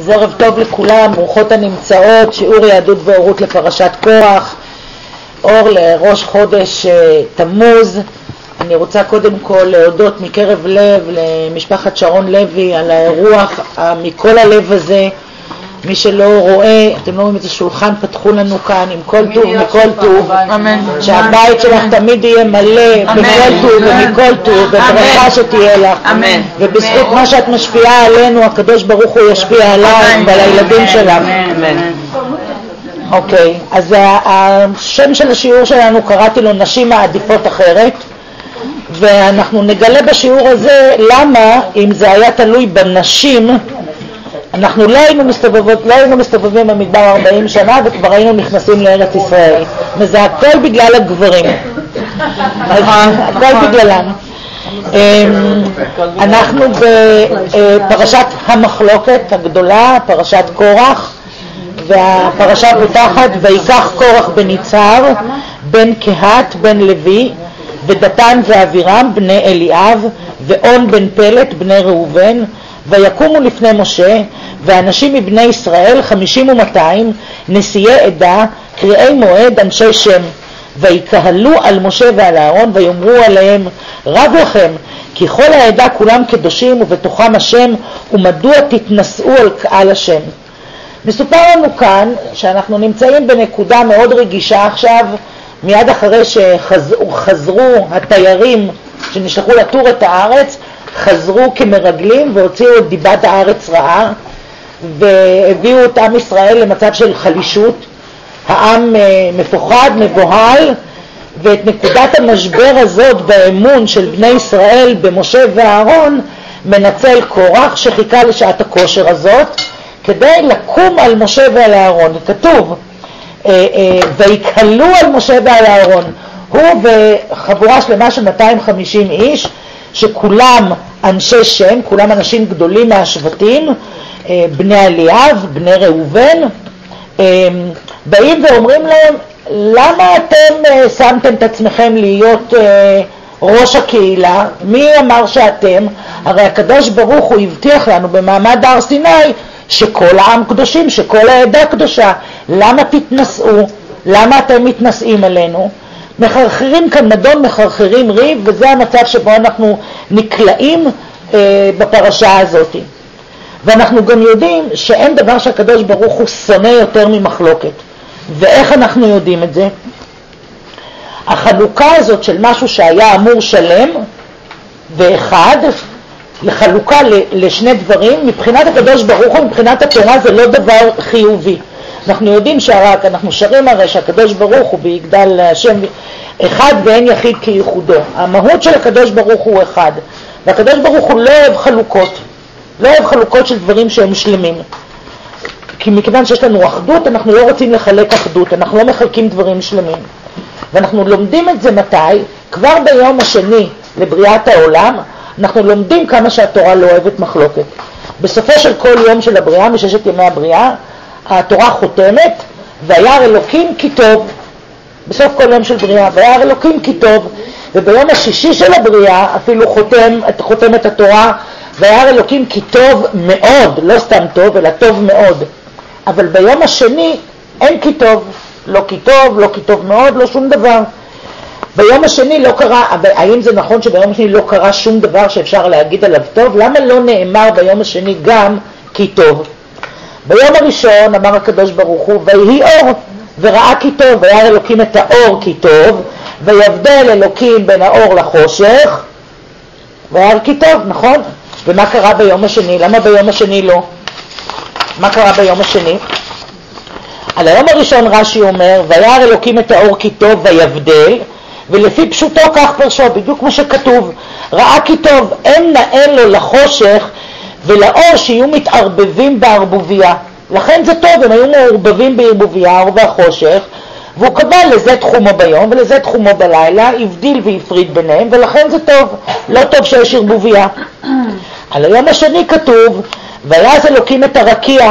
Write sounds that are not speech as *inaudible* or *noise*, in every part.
אז ערב טוב לכולם, ברוכות הנמצאות, שיעור יהדות והורות לפרשת קורח, אור לראש חודש אה, תמוז. אני רוצה קודם כל להודות מקרב לב למשפחת שרון לוי על האירוח מכל הלב הזה. מי שלא רואה, אתם לא רואים איזה שולחן פתחו לנו כאן עם כל טוב מכל טוב, שהבית שלך תמיד יהיה מלא בכל טוב ומכל טוב, וברכה שתהיה לך, ובזכות מה שאת משפיעה עלינו, הקדוש ברוך הוא ישפיע עלייך ועל הילדים שלך. אוקיי, אז השם של השיעור שלנו, קראתי לו נשים מעדיפות אחרת, ואנחנו נגלה בשיעור הזה למה, אם זה היה תלוי בנשים, אנחנו לא היינו, מסתובבות, לא היינו מסתובבים במדבר 40 שנה וכבר היינו נכנסים לארץ ישראל. וזה הכל בגלל הגברים. *laughs* הכל בגללם. אמ, אנחנו בפרשת המחלוקת הגדולה, פרשת קורח, והפרשה פותחת ויקח קורח בן יצהר, בן קהת, בן לוי, ודתן ואבירם, בני אליאב, ואון בן פלט, בני ראובן, ויקומו לפני משה, ואנשים מבני ישראל, חמישים ומאתיים, נשיאי עדה, קריאי מועד, אנשי שם. ויקהלו על משה ועל אהרון, ויאמרו עליהם, רב לכם, כי כל העדה כולם קדושים ובתוכם השם, ומדוע תתנשאו על קהל השם. מסופר לנו כאן שאנחנו נמצאים בנקודה מאוד רגישה עכשיו, מיד אחרי שחזרו התיירים שנשלחו לטור את הארץ, חזרו כמרגלים והוציאו את דיבת הארץ רעה והביאו את עם ישראל למצב של חלישות. העם אה, מפוחד, מבוהל, ואת נקודת המשבר הזאת באמון של בני ישראל במשה ואהרון מנצל קורח שחיכה לשעת הכושר הזאת כדי לקום על משה ועל אהרון. כתוב, אה, אה, ויקהלו על משה ועל אהרון. הוא וחבורה שלמה של 250 איש, שכולם אנשי שם, כולם אנשים גדולים מהשבטים, אה, בני אליאב, בני ראובן, באים ואומרים להם, למה אתם שמתם את עצמכם להיות ראש הקהילה? מי אמר שאתם? הרי הקדוש ברוך הוא הבטיח לנו במעמד הר סיני שכל העם קדושים, שכל העדה קדושה. למה תתנשאו? למה אתם מתנשאים עלינו? מחרחרים כאן מדון, מחרחרים ריב, וזה המצב שבו אנחנו נקלעים אה, בפרשה הזאת. ואנחנו גם יודעים שאין דבר שהקדוש ברוך הוא שונא יותר ממחלוקת. ואיך אנחנו יודעים את זה? החלוקה הזאת של משהו שהיה אמור שלם ואחד, לחלוקה לשני דברים, מבחינת הקדוש ברוך הוא, מבחינת התורה זה לא דבר חיובי. אנחנו יודעים שרק, אנחנו שרים הרי שהקדוש ברוך הוא ביגדל השם אחד ואין יחיד כייחודו. המהות של הקדוש ברוך הוא אחד, והקדוש ברוך הוא לא אוהב חלוקות, לא אוהב חלוקות של דברים שהם שלמים. כי מכיוון שיש לנו אחדות, אנחנו לא רוצים לחלק אחדות, אנחנו לא מחלקים דברים שלמים. ואנחנו לומדים את זה מתי? כבר ביום השני לבריאת העולם, אנחנו לומדים כמה שהתורה לא אוהבת מחלוקת. בסופו של כל יום של הבריאה, מששת ימי הבריאה, התורה חותמת, וירא אלוקים כי טוב. בסוף כל יום של בריאה, וירא אלוקים כי טוב. וביום השישי של הבריאה אפילו חותם, חותמת התורה, וירא אלוקים כי טוב מאוד, לא סתם טוב, אלא טוב מאוד. אבל ביום השני אין כי טוב, לא כי טוב, לא כי טוב מאוד, לא שום דבר. ביום השני לא קרה, האם זה נכון שביום השני לא קרה שום דבר שאפשר להגיד עליו טוב? למה לא נאמר ביום השני גם כי טוב? ביום הראשון אמר הקדוש ברוך הוא, ויהי אור, וראה כי טוב, וירא אלוקים את האור כי טוב, ויבדל אלוקים בין האור לחושך, וירא כי טוב, נכון? ומה קרה ביום השני? למה ביום השני לא? מה קרה ביום השני? על היום הראשון רש"י אומר, וירא אלוקים את האור כי טוב ויבדל, ולפי פשוטו כך פרשו, בדיוק כמו שכתוב, ראה כי טוב, אין נאה לו לחושך ולאור שיהיו מתערבבים בערבוביה. לכן זה טוב, הם היו מעורבבים בערבוביה, האור והחושך, והוא קבע לזה תחומו ביום ולזה תחומו בלילה, הבדיל והפריד ביניהם, ולכן זה טוב. לא טוב שיש ערבוביה. *clears throat* על היום השני כתוב, ויעז אלוקים את הרקיע,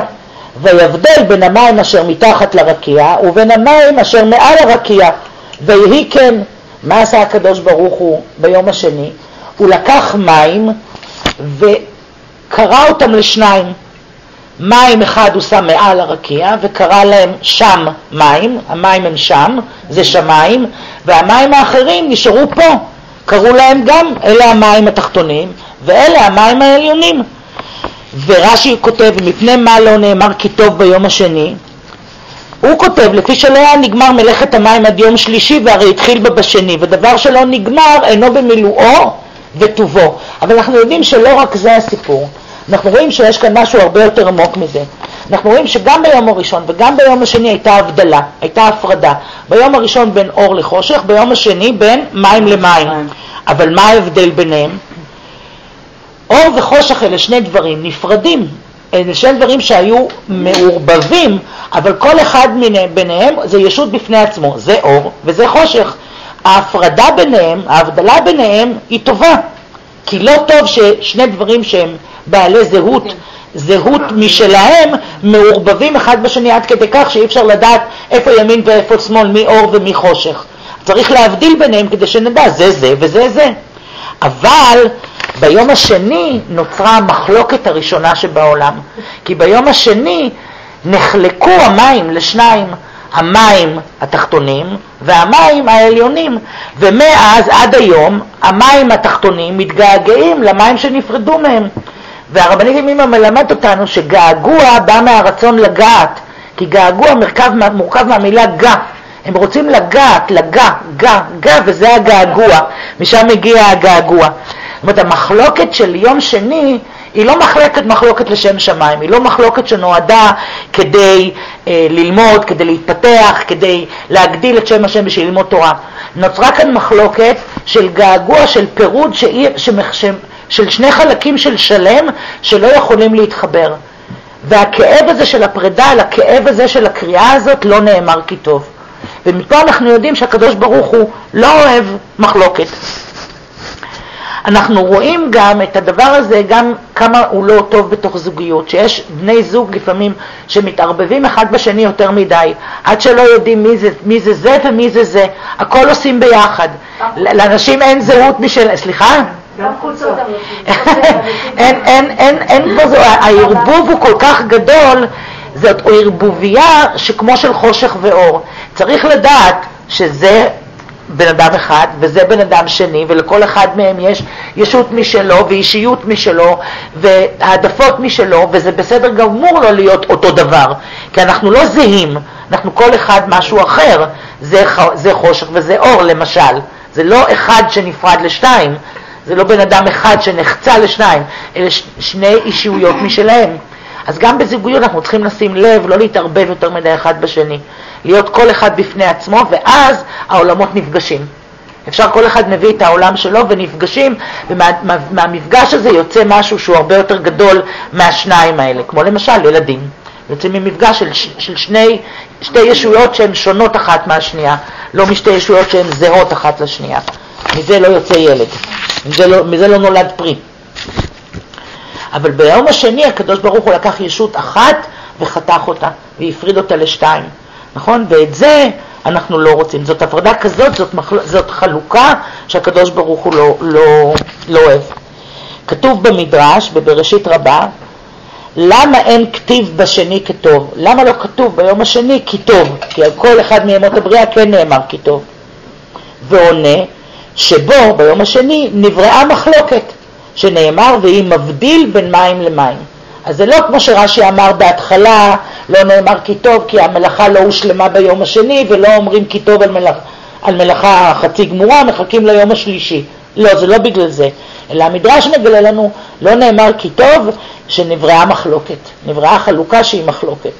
ויבדל בין המים אשר מתחת לרקיע ובין המים אשר מעל הרקיע, ויהי כן. מה עשה הקדוש ברוך הוא ביום השני? הוא לקח מים וקרע אותם לשניים. מים אחד הוא שם מעל הרקיע וקרא להם שם מים, המים הם שם, זה שמיים, והמים האחרים נשארו פה, קראו להם גם, אלה המים התחתונים ואלה המים העליונים. ורש"י כותב, מפני מה לא נאמר כי טוב ביום השני? הוא כותב, לפי שלא היה נגמר מלאכת המים עד יום שלישי והרי התחיל בה בשני, ודבר שלא נגמר אינו במילואו וטובו. אבל אנחנו יודעים שלא רק זה הסיפור, אנחנו רואים שיש כאן משהו הרבה יותר עמוק מזה. אנחנו רואים שגם ביום הראשון וגם ביום השני הייתה הבדלה, הייתה הפרדה. ביום הראשון בין אור לחושך, ביום השני בין מים למים. אבל מה ההבדל ביניהם? אור וחושך אלה שני דברים נפרדים, אלה שני דברים שהיו מעורבבים, אבל כל אחד ביניהם זה ישות בפני עצמו, זה אור וזה חושך. ההפרדה ביניהם, ההבדלה ביניהם היא טובה, כי לא טוב ששני דברים שהם בעלי זהות, כן. זהות משלהם, מעורבבים אחד בשני עד כדי כך שאי אפשר לדעת איפה ימין ואיפה שמאל, מי אור ומי חושך. צריך להבדיל ביניהם כדי שנדע זה זה וזה זה. אבל ביום השני נוצרה המחלוקת הראשונה שבעולם, כי ביום השני נחלקו המים לשניים, המים התחתונים והמים העליונים, ומאז עד היום המים התחתונים מתגעגעים למים שנפרדו מהם. והרבנית ימימה מלמד אותנו שגעגוע בא מהרצון לגעת, כי געגוע מורכב, מורכב מהמילה גע. הם רוצים לגעת, לגע, גע, גע, וזה הגעגוע, משם מגיע הגעגוע. זאת אומרת, המחלוקת של יום שני היא לא מחלקת מחלוקת לשם שמיים, היא לא מחלוקת שנועדה כדי אה, ללמוד, כדי להתפתח, כדי להגדיל את שם השם בשביל ללמוד תורה. נוצרה כאן מחלוקת של געגוע, של פירוד, שאי, שמח, של שני חלקים של שלם שלא יכולים להתחבר. והכאב הזה של הפרידה, על הכאב הזה של הקריאה הזאת, לא נאמר כי טוב. ומפה אנחנו יודעים שהקדוש ברוך הוא לא אוהב מחלוקת. אנחנו רואים גם את הדבר הזה, גם כמה הוא לא טוב בתוך זוגיות, שיש בני זוג לפעמים שמתערבבים אחד בשני יותר מדי, עד שלא יודעים מי זה מי זה, זה ומי זה זה, הכל עושים ביחד. לאנשים אין זהות משל... סליחה? *laughs* אין, אין, אין, פה, הערבוב הוא כל כך גדול, זאת ערבוביה שכמו של חושך ואור. צריך לדעת שזה בן אדם אחד וזה בן אדם שני ולכל אחד מהם יש ישות משלו ואישיות משלו והעדפות משלו וזה בסדר גמור לא להיות אותו דבר. כי אנחנו לא זהים, אנחנו כל אחד משהו אחר, זה, זה חושך וזה אור למשל, זה לא אחד שנפרד לשתיים, זה לא בן אדם אחד שנחצה לשניים, אלה ש, שני אישיויות משלהם. אז גם בזוגיות אנחנו צריכים לשים לב, לא להתערבב יותר מדי אחד בשני. להיות כל אחד בפני עצמו, ואז העולמות נפגשים. אפשר, כל אחד מביא את העולם שלו ונפגשים, ומהמפגש הזה יוצא משהו שהוא הרבה יותר גדול מהשניים האלה, כמו למשל ילדים. יוצאים ממפגש של, של שני, שתי ישויות שהן שונות אחת מהשנייה, לא משתי ישויות שהן זהות אחת לשנייה. מזה לא יוצא ילד, מזה לא, מזה לא נולד פרי. אבל ביום השני הקדוש ברוך הוא לקח ישות אחת וחתך אותה והפריד אותה לשתיים. נכון? ואת זה אנחנו לא רוצים. זאת הפרדה כזאת, זאת, מחל... זאת חלוקה שהקדוש ברוך הוא לא, לא, לא אוהב. כתוב במדרש, בבראשית רבה, למה אין כתיב בשני כטוב? למה לא כתוב ביום השני כי טוב? כי על כל אחד מימות הבריאה כן נאמר כי טוב. ועונה שבו ביום השני נבראה מחלוקת, שנאמר והיא מבדיל בין מים למים. אז זה לא כמו שרש"י אמר בהתחלה, לא נאמר כי טוב כי המלאכה לא הושלמה ביום השני ולא אומרים כי טוב על, מלאכ, על מלאכה חצי גמורה, מחכים ליום השלישי. לא, זה לא בגלל זה. אלא המדרש מגלה לנו, לא נאמר כי טוב, שנבראה מחלוקת. נבראה חלוקה שהיא מחלוקת.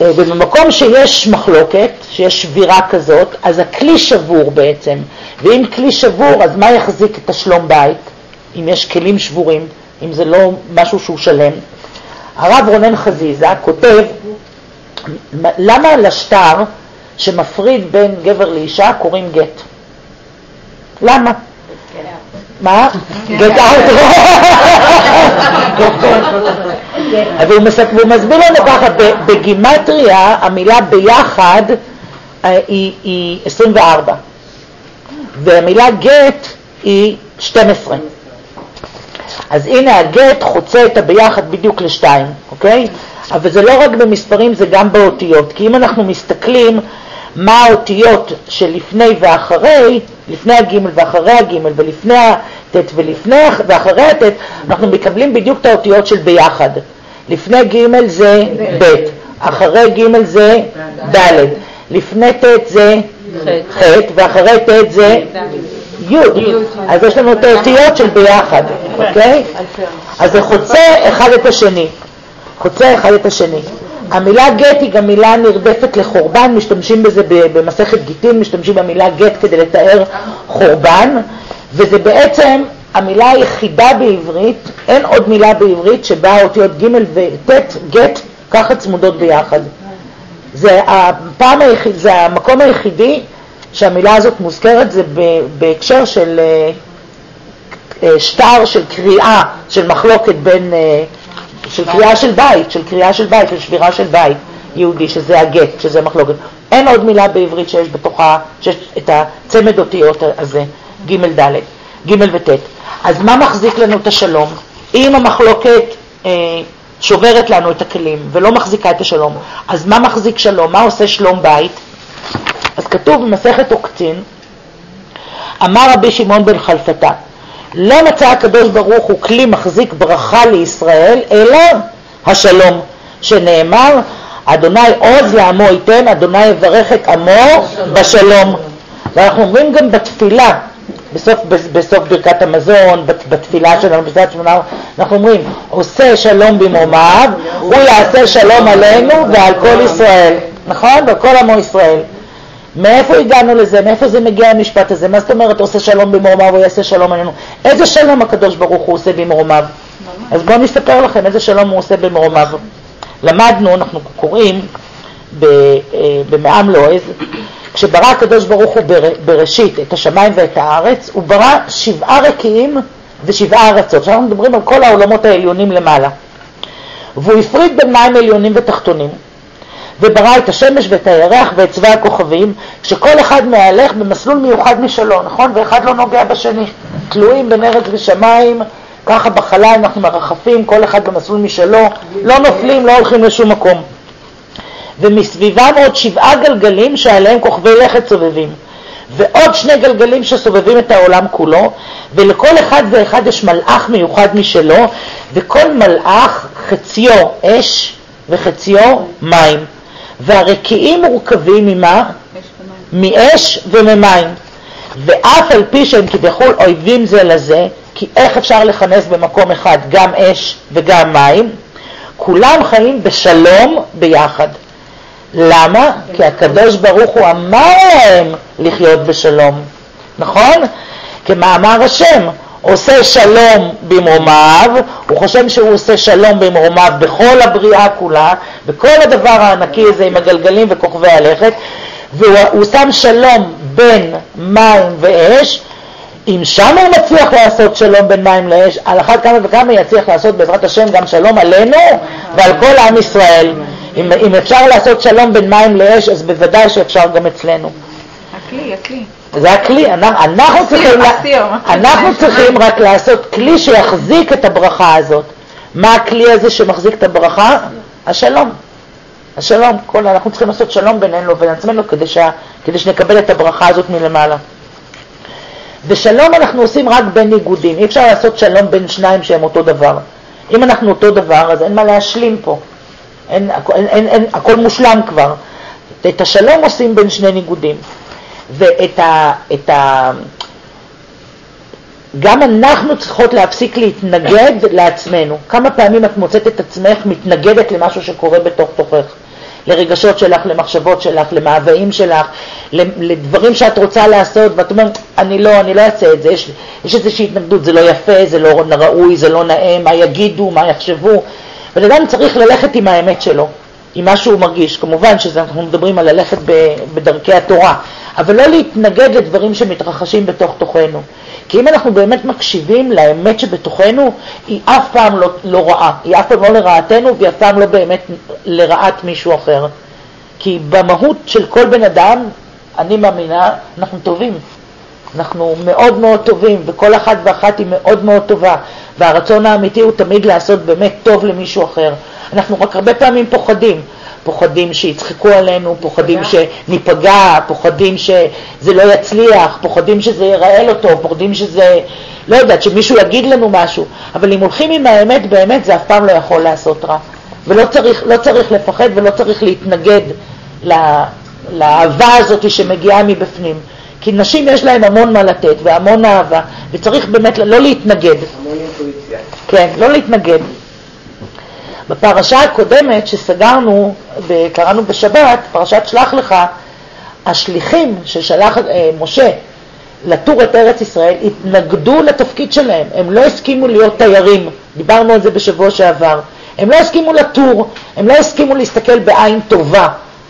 אה, ובמקום שיש מחלוקת, שיש שבירה כזאת, אז הכלי שבור בעצם. ואם כלי שבור, אז מה יחזיק את השלום בית? אם יש כלים שבורים? אם זה לא משהו שהוא שלם. הרב רונן חזיזה כותב, למה לשטר שמפריד בין גבר לאישה קוראים גט? למה? מה? גט אאוט. והוא מסביר לנו ככה, בגימטריה המילה ביחד היא 24, והמילה גט היא 12. אז הנה הגט חוצה את הביחד בדיוק לשתיים, אוקיי? אבל זה לא רק במספרים, זה גם באותיות. כי אם אנחנו מסתכלים מה האותיות שלפני ואחרי, לפני הגימל ואחרי הגימל ולפני הט' ולפני ואחרי הט', אנחנו מקבלים בדיוק את האותיות של ביחד. לפני גימל זה ב', אחרי גימל זה ד', לפני ט' זה ח', ואחרי ט' זה י', אז יש לנו את האותיות של ביחד, אוקיי? אז זה חוצה אחד את השני, חוצה אחד את השני. המילה גט היא גם מילה נרדפת לחורבן, משתמשים בזה במסכת גיטין, משתמשים במילה גט כדי לתאר חורבן, וזה בעצם המילה היחידה בעברית, אין עוד מילה בעברית שבה האותיות ג' וט', גט, ככה צמודות ביחד. זה הפעם היחיד, זה המקום היחידי שהמילה הזאת מוזכרת, זה בהקשר של אה, אה, שטר של קריאה, של מחלוקת בין, אה, של קריאה של בית, של קריאה של בית, של שבירה של בית יהודי, שזה הגט, שזה מחלוקת. אין עוד מילה בעברית שיש בתוכה, שיש את הצמד אותיות הזה, ג' ד', ג' וט'. אז מה מחזיק לנו את השלום? אם המחלוקת אה, שוברת לנו את הכלים ולא מחזיקה את השלום, אז מה מחזיק שלום? מה עושה שלום בית? אז כתוב במסכת עוקצין, אמר רבי שמעון בן חלפתה, לא מצא הקדוש ברוך הוא כלי מחזיק ברכה לישראל, אלא השלום, שנאמר, אדוני עוז לעמו ייתן, אדוני יברך את עמו בשלום. ואנחנו אומרים גם בתפילה, בסוף, בסוף ברכת המזון, בתפילה שלנו, בסוף שמונה, אנחנו אומרים, עושה שלום במרומיו, הוא יעשה שלום עלינו ועל כל ישראל, נכון? ועל כל עמו ישראל. מאיפה הגענו לזה? מאיפה זה מגיע המשפט הזה? מה זאת אומרת עושה שלום במרומיו, הוא יעשה שלום עלינו? איזה שלום הקדוש ברוך הוא עושה במרומיו? אז בואו נספר לכם איזה שלום הוא עושה במרומיו. למדנו, אנחנו קוראים אה, במעם לועז, כשברא הקדוש ברוך הוא בראשית את השמיים ואת הארץ, הוא ברא שבעה רקיעים ושבעה ארצות. עכשיו אנחנו מדברים על כל העולמות העליונים למעלה. והוא הפריד בין מים עליונים ותחתונים. וברא את השמש ואת הירח ואת צבא הכוכבים, שכל אחד מהלך במסלול מיוחד משלו, נכון? ואחד לא נוגע בשני. תלויים בין ארץ ושמיים, ככה בחלל אנחנו מרחפים, כל אחד במסלול משלו, לא נופלים, לא הולכים לשום מקום. ומסביבם עוד שבעה גלגלים שעליהם כוכבי לכת סובבים. ועוד שני גלגלים שסובבים את העולם כולו, ולכל אחד ואחד יש מלאך מיוחד משלו, וכל מלאך חציו אש וחציו מים. והרקיעים מורכבים ממה? מאש וממים. ואף על פי שהם כביכול אויבים זה לזה, כי איך אפשר לכנס במקום אחד גם אש וגם מים? כולם חיים בשלום ביחד. למה? כי הקדוש ברוך הוא אמר להם לחיות בשלום, נכון? כמאמר השם, עושה שלום במרומיו, הוא חושב שהוא עושה שלום במרומיו בכל הבריאה כולה, בכל הדבר הענקי הזה עם הגלגלים וכוכבי הלכת, והוא שם שלום בין מים ואש, אם שם הוא מצליח לעשות שלום בין מים לאש, על אחת כמה וכמה יצליח לעשות בעזרת השם גם שלום עלינו ועל כל עם ישראל. אם, אם אפשר לעשות שלום בין מים לאש, אז בוודאי שאפשר גם אצלנו. הכלי, הכלי. זה הכלי, אנחנו צריכים, אנחנו צריכים רק לעשות כלי שיחזיק את הברכה הזאת. מה הכלי הזה שמחזיק את הברכה? השלום. השלום, כל, אנחנו צריכים לעשות שלום בינינו לבין עצמנו כדי, שה, כדי שנקבל את הברכה הזאת מלמעלה. ושלום אנחנו עושים רק בין ניגודים, אי אפשר לעשות שלום בין שניים שהם אותו דבר. אם אנחנו אותו דבר, אז אין מה להשלים פה. אין, אין, אין, אין, הכל מושלם כבר. את השלום עושים בין שני ניגודים. ואת ה... את ה גם אנחנו צריכות להפסיק להתנגד לעצמנו. כמה פעמים את מוצאת את עצמך מתנגדת למשהו שקורה בתוך תוכך? לרגשות שלך, למחשבות שלך, למאוויים שלך, לדברים שאת רוצה לעשות, ואת אומרת, אני לא, אני לא אעשה את זה, יש, יש איזושהי התנגדות, זה לא יפה, זה לא ראוי, זה לא נאה, מה יגידו, מה יחשבו. בן אדם צריך ללכת עם האמת שלו, עם מה שהוא מרגיש. כמובן שאנחנו מדברים על ללכת בדרכי התורה, אבל לא להתנגד לדברים שמתרחשים בתוך תוכנו. כי אם אנחנו באמת מקשיבים לאמת שבתוכנו, היא אף פעם לא, לא רעה, היא אף פעם לא לרעתנו והיא אף פעם לא באמת לרעת מישהו אחר. כי במהות של כל בן אדם, אני מאמינה, אנחנו טובים. אנחנו מאוד מאוד טובים, וכל אחת ואחת היא מאוד מאוד טובה. והרצון האמיתי הוא תמיד לעשות באמת טוב למישהו אחר. אנחנו רק הרבה פעמים פוחדים. פוחדים שיצחקו עלינו, פוחדים שניפגע, פוחדים שזה לא יצליח, פוחדים שזה ייראה לא טוב, פוחדים שזה, לא יודעת, שמישהו יגיד לנו משהו. אבל אם הולכים עם האמת, באמת זה אף פעם לא יכול לעשות רע. ולא צריך, לא צריך לפחד ולא צריך להתנגד לה, לאהבה הזאת שמגיעה מבפנים. כי נשים יש להן המון מה לתת והמון אהבה, וצריך באמת לא להתנגד. המון אינטואיציה. כן, לא להתנגד. בפרשה הקודמת שסגרנו וקראנו בשבת, פרשת שלח לך, השליחים ששלח אה, משה לתור את ארץ ישראל התנגדו לתפקיד שלהם, הם לא הסכימו להיות תיירים, דיברנו על זה בשבוע שעבר, הם לא הסכימו לטור, הם לא הסכימו להסתכל בעין טובה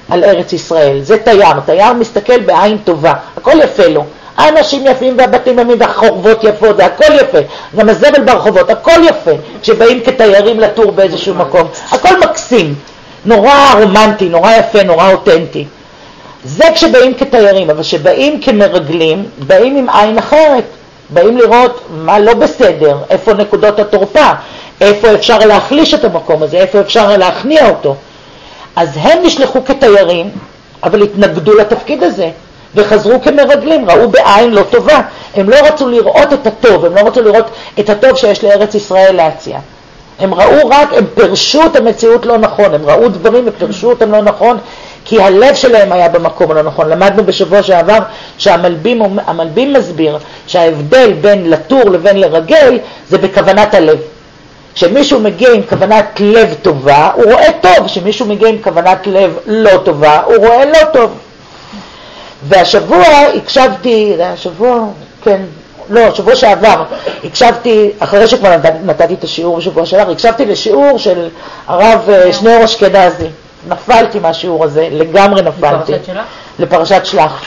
על ארץ ישראל, זה תייר, תייר מסתכל בעין טובה, הכל יפה לו, האנשים יפים והבתים יפים והחורבות יפות, זה הכל יפה, גם הזבל ברחובות, הכל יפה, כשבאים כתיירים לטור באיזשהו מקום, הכל מקסים, נורא רומנטי, נורא יפה, נורא אותנטי. זה כשבאים כתיירים, אבל כשבאים כמרגלים, באים עם עין אחרת, באים לראות מה לא בסדר, איפה נקודות התורפה, איפה אפשר להחליש את המקום הזה, איפה אפשר להכניע אותו. אז הם נשלחו כתיירים, אבל התנגדו לתפקיד הזה, וחזרו כמרגלים, ראו בעין לא טובה. הם לא רצו לראות את הטוב, הם לא רצו לראות את הטוב שיש לארץ ישראל להציע. הם ראו רק, הם פירשו את המציאות לא נכון, הם ראו דברים ופרשו אותם לא נכון, כי הלב שלהם היה במקום הלא נכון. למדנו בשבוע שעבר שהמלבים מסביר שההבדל בין לטור לבין לרגל זה בכוונת הלב. כשמישהו מגיע עם כוונת לב טובה, הוא רואה טוב, כשמישהו מגיע עם כוונת לב לא טובה, הוא רואה לא טוב. והשבוע הקשבתי, זה היה שבוע, כן, לא, שבוע שעבר, הקשבתי, אחרי שכבר נתתי את השיעור בשבוע שעבר, הקשבתי לשיעור של הרב אה, שניאור אשכנזי. נפלתי מהשיעור הזה, לגמרי נפלתי. לפרשת שלח? לפרשת שלח.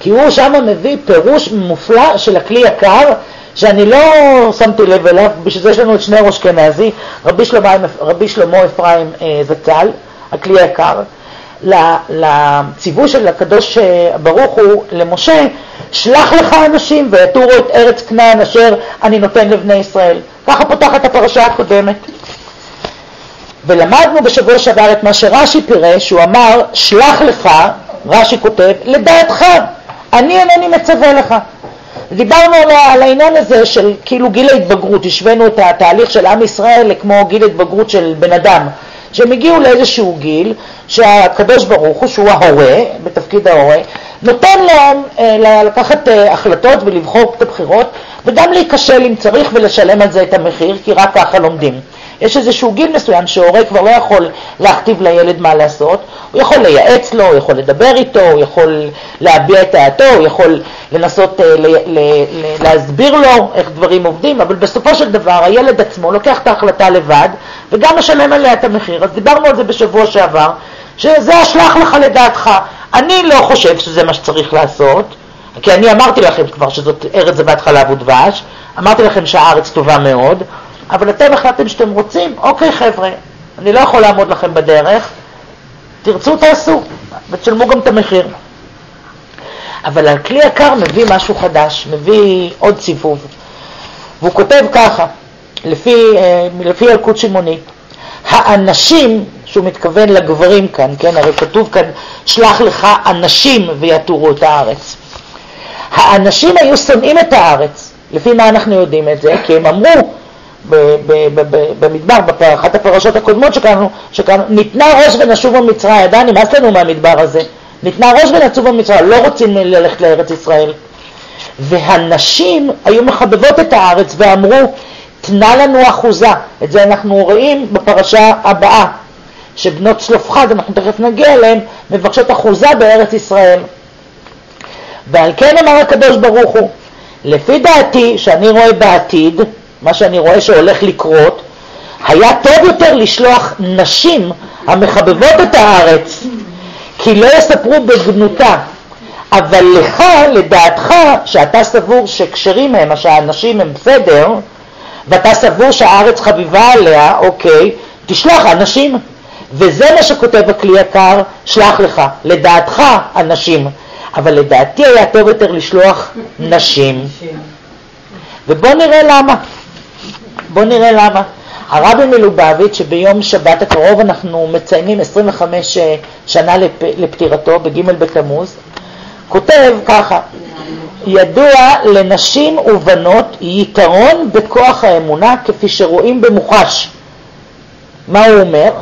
כי הוא שם מביא פירוש מופלא של הכלי יקר, שאני לא שמתי לב אליו, בשביל זה יש לנו את שניאור אשכנזי, רבי שלמה, רבי שלמה אפרים אה, זצ"ל, הכלי יקר. לציווי של הקדוש אה, ברוך הוא למשה, שלח לך אנשים ויתורו את ארץ כנען אשר אני נותן לבני ישראל. ככה פותחת הפרשה הקודמת. ולמדנו בשבוע שעבר את מה שרש"י פירש, הוא אמר, שלח לך, רש"י כותב, לדעתך, אני אינני מצווה לך. דיברנו על, על העניין הזה של כאילו גיל ההתבגרות, השווינו את התהליך של עם ישראל כמו גיל ההתבגרות של בן אדם. שהם הגיעו לאיזשהו גיל שהקדוש ברוך הוא, שהוא ההורה, בתפקיד ההורה, נותן להם אה, לקחת אה, החלטות ולבחור את הבחירות וגם להיכשל אם צריך ולשלם על זה את המחיר, כי רק ככה לומדים. יש איזשהו גיל מסוים שהורה כבר לא יכול להכתיב לילד מה לעשות, הוא יכול לייעץ לו, הוא יכול לדבר איתו, הוא יכול להביע את דעתו, הוא יכול לנסות אה, ל- ל- ל- להסביר לו איך דברים עובדים, אבל בסופו של דבר הילד עצמו לוקח את ההחלטה לבד וגם משלם עליה את המחיר. אז דיברנו על זה בשבוע שעבר, שזה השלח לך לדעתך. אני לא חושב שזה מה שצריך לעשות, כי אני אמרתי לכם כבר שזאת ארץ זבת חלב ודבש, אמרתי לכם שהארץ טובה מאוד, אבל אתם החלטתם שאתם רוצים, אוקיי חבר'ה, אני לא יכול לעמוד לכם בדרך, תרצו תעשו, ותשלמו גם את המחיר. אבל הכלי יקר מביא משהו חדש, מביא עוד סיבוב. והוא כותב ככה, לפי, אה, לפי ילקוט שמעוני, האנשים, שהוא מתכוון לגברים כאן, כן, הרי כתוב כאן, שלח לך אנשים ויתורו את הארץ. האנשים היו שונאים את הארץ, לפי מה אנחנו יודעים את זה? כי הם אמרו במדבר, באחת הפרשות הקודמות שקראנו, שקראנו, ניתנה ראש ונשוב במצרים, עדיין נמאס לנו מהמדבר הזה, ניתנה ראש ונשוב במצרים, לא רוצים ללכת לארץ ישראל. והנשים היו מחבבות את הארץ ואמרו, תנה לנו אחוזה. את זה אנחנו רואים בפרשה הבאה, שבנות צלופחד, אנחנו תכף נגיע אליהן, מבקשות אחוזה בארץ ישראל. ועל כן אמר הקדוש ברוך הוא, לפי דעתי, שאני רואה בעתיד, מה שאני רואה שהולך לקרות, היה טוב יותר לשלוח נשים המחבבות את הארץ, כי לא יספרו בגנותה. אבל לך, לדעתך, שאתה סבור שכשרים הם, שהאנשים הם בסדר, ואתה סבור שהארץ חביבה עליה, אוקיי, תשלח אנשים. וזה מה שכותב הכלי יקר, שלח לך. לדעתך, אנשים. אבל לדעתי היה טוב יותר לשלוח נשים. ובואו נראה למה. בואו נראה למה. הרבי מלובביץ', שביום שבת הקרוב אנחנו מציינים 25 אה, שנה לפ... לפטירתו, בג' בתמוז, כותב ככה, ידוע לנשים ובנות יתרון בכוח האמונה כפי שרואים במוחש. מה הוא אומר?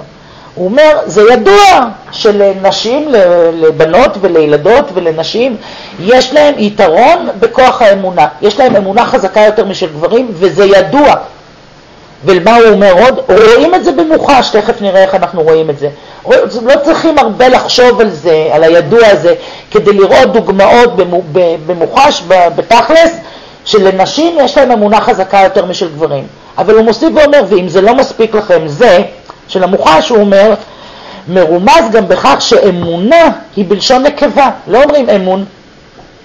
הוא אומר, זה ידוע שלנשים, לבנות ולילדות ולנשים, יש להם יתרון בכוח האמונה. יש להם אמונה חזקה יותר משל גברים, וזה ידוע. ומה הוא אומר עוד? רואים את זה במוחש, תכף נראה איך אנחנו רואים את זה. לא צריכים הרבה לחשוב על זה, על הידוע הזה, כדי לראות דוגמאות במוחש, בתכלס, שלנשים יש להם אמונה חזקה יותר משל גברים. אבל הוא מוסיף ואומר, ואם זה לא מספיק לכם זה, של המוחש, הוא אומר, מרומז גם בכך שאמונה היא בלשון נקבה. לא אומרים אמון,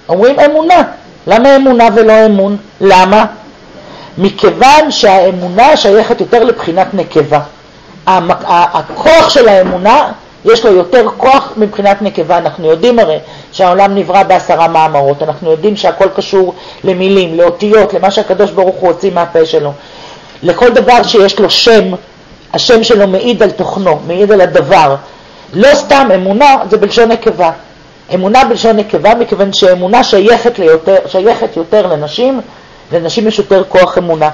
אומרים אמונה. למה אמונה ולא אמון? למה? מכיוון שהאמונה שייכת יותר לבחינת נקבה. הכוח של האמונה, יש לו יותר כוח מבחינת נקבה. אנחנו יודעים הרי שהעולם נברא בעשרה מאמרות, אנחנו יודעים שהכל קשור למילים, לאותיות, למה שהקדוש ברוך הוא הוציא מהפה שלו. לכל דבר שיש לו שם, השם שלו מעיד על תוכנו, מעיד על הדבר. לא סתם אמונה, זה בלשון נקבה. אמונה בלשון נקבה מכיוון שאמונה שייכת, ליותר, שייכת יותר לנשים לנשים יש יותר כוח אמונה.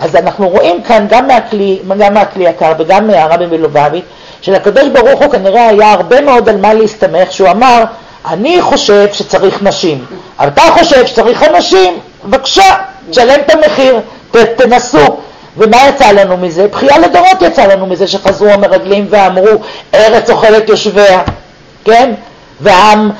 אז אנחנו רואים כאן גם מהכלי, גם מהכלי יקר וגם מהרבי מלובביץ', שלקדוש ברוך הוא כנראה היה הרבה מאוד על מה להסתמך, שהוא אמר, אני חושב שצריך נשים, אתה חושב שצריך אנשים, בבקשה, תשלם את המחיר, ת, תנסו. ומה יצא לנו מזה? בכייה לדורות יצא לנו מזה שחזרו המרגלים ואמרו, ארץ אוכלת יושביה, כן? והעם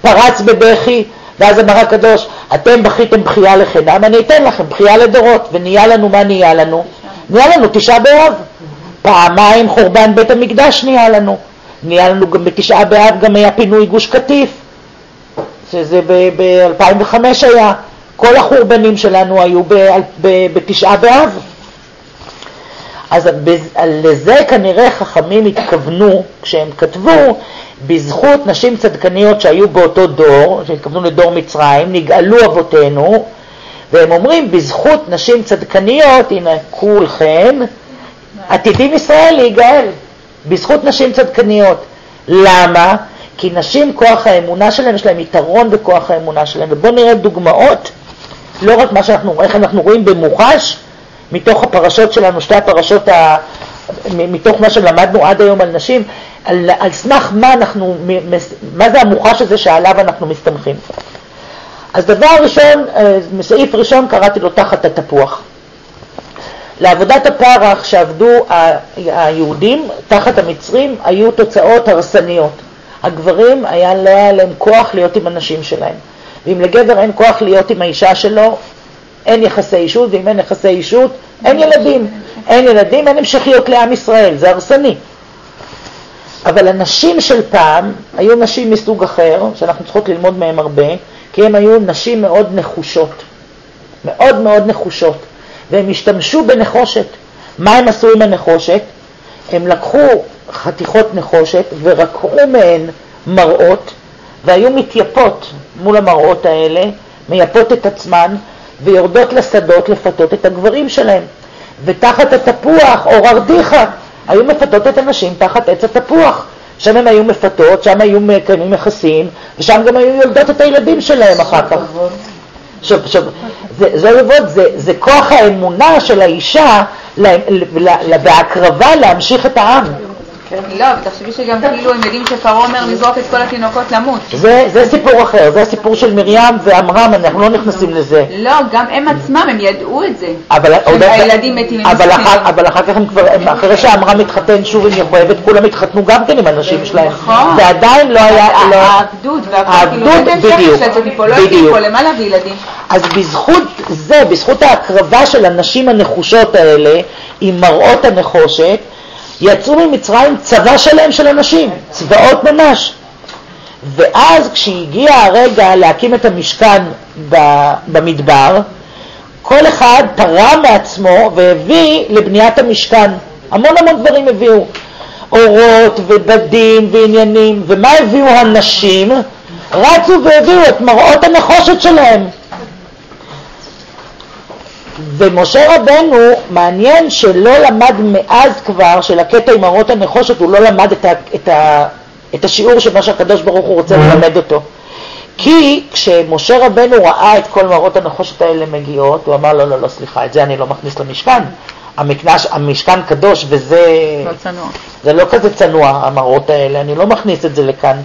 פרץ בבכי, ואז אמר הקדוש, אתם בכיתם בכייה לחינם, אני אתן לכם בכייה לדורות, ונהיה לנו, מה נהיה לנו? נהיה לנו תשעה באב. פעמיים חורבן בית המקדש נהיה לנו. נהיה לנו גם בתשעה באב, גם היה פינוי גוש קטיף, שזה ב-2005 היה. כל החורבנים שלנו היו בתשעה באב. אז לזה כנראה חכמים התכוונו כשהם כתבו בזכות נשים צדקניות שהיו באותו דור, שהתכוונו לדור מצרים, נגאלו אבותינו, והם אומרים בזכות נשים צדקניות, הנה כולכן, עתידים ישראל להיגאל, בזכות נשים צדקניות. למה? כי נשים, כוח האמונה שלהם, יש להם יתרון בכוח האמונה שלהם. ובואו נראה דוגמאות, לא רק מה שאנחנו, איך אנחנו רואים במוחש, מתוך הפרשות שלנו, שתי הפרשות, ה, מתוך מה שלמדנו עד היום על נשים, על, על סמך מה אנחנו, מה זה המוחש הזה שעליו אנחנו מסתמכים. אז דבר ראשון, אה, מסעיף ראשון קראתי לו תחת התפוח. לעבודת הפרח שעבדו היהודים תחת המצרים היו תוצאות הרסניות. הגברים היה לא היה להם כוח להיות עם הנשים שלהם. ואם לגבר אין כוח להיות עם האישה שלו, אין יחסי אישות, ואם אין יחסי אישות, אין ילדים. אין ילדים, אין המשכיות לעם ישראל, זה הרסני. אבל הנשים של פעם היו נשים מסוג אחר, שאנחנו צריכות ללמוד מהן הרבה, כי הן היו נשים מאוד נחושות, מאוד מאוד נחושות, והן השתמשו בנחושת. מה הם עשו עם הנחושת? הם לקחו חתיכות נחושת ורקעו מהן מראות, והיו מתייפות מול המראות האלה, מייפות את עצמן, ויורדות לשדות לפתות את הגברים שלהם. ותחת התפוח, אור ארדיחה, היו מפתות את הנשים תחת עץ התפוח. שם הן היו מפתות, שם היו מקיימים יחסים, ושם גם היו יולדות את הילדים שלהם אחר כך. עכשיו, עכשיו, זה, זה, זה, זה, זה כוח האמונה של האישה בהקרבה להמשיך את העם. כן. לא, תחשבי שגם כאילו הם יודעים שפרעה אומר לזרוק את כל התינוקות למות. זה סיפור אחר, זה הסיפור של מרים ועמרם, אנחנו לא נכנסים לזה. לא, גם הם עצמם, הם ידעו את זה. אבל הילדים מתים, אבל אחר כך הם כבר, אחרי שעמרם התחתן שוב עם יוכבד, כולם התחתנו גם כן עם הנשים שלהם. נכון. ועדיין לא היה... לא- העבדות כאילו, בדיוק, לא בדיוק. וילדים. אז בזכות זה, בזכות ההקרבה של הנשים הנחושות האלה, עם מראות הנחושת, יצאו ממצרים צבא שלם של אנשים, צבאות ממש. ואז כשהגיע הרגע להקים את המשכן במדבר, כל אחד תרם מעצמו והביא לבניית המשכן. המון המון דברים הביאו. אורות ובדים ועניינים. ומה הביאו הנשים? רצו והביאו את מראות הנחושת שלהם. ומשה רבנו, מעניין שלא למד מאז כבר, של הקטע עם הרות הנחושת, הוא לא למד את, ה, את, ה, את השיעור של מה שהקדוש ברוך הוא רוצה ללמד אותו. כי כשמשה רבנו ראה את כל מראות הנחושת האלה מגיעות, הוא אמר, לא, לא, לא, סליחה, את זה אני לא מכניס למשכן. המקנש, המשכן קדוש וזה... לא צנוע. זה לא כזה צנוע, המראות האלה, אני לא מכניס את זה לכאן.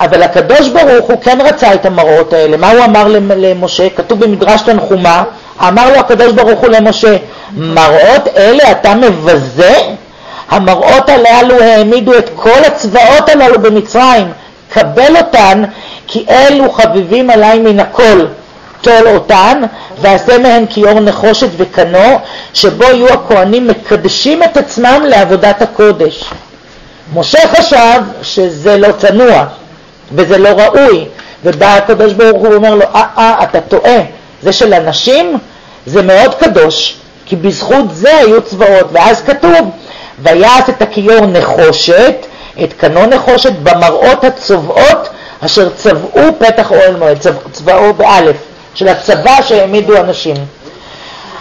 אבל הקדוש ברוך הוא כן רצה את המראות האלה. מה הוא אמר למשה? כתוב במדרש תנחומה, אמר לו הקדוש ברוך הוא למשה, מראות אלה אתה מבזה? המראות הללו העמידו את כל הצבאות הללו במצרים, קבל אותן, כי אלו חביבים עליי מן הכל. טול אותן, ועשה מהן כיור נחושת וקנו, שבו יהיו הכהנים מקדשים את עצמם לעבודת הקודש. משה חשב שזה לא צנוע וזה לא ראוי, ובא הקדוש ברוך הוא ואומר לו, אה, אה, אתה טועה, זה של הנשים? זה מאוד קדוש, כי בזכות זה היו צבאות, ואז כתוב, ויעש את הכיור נחושת, את קנו נחושת במראות הצובעות אשר צבעו פתח אוהל מועד, צבעו באלף, של הצבא שהעמידו אנשים.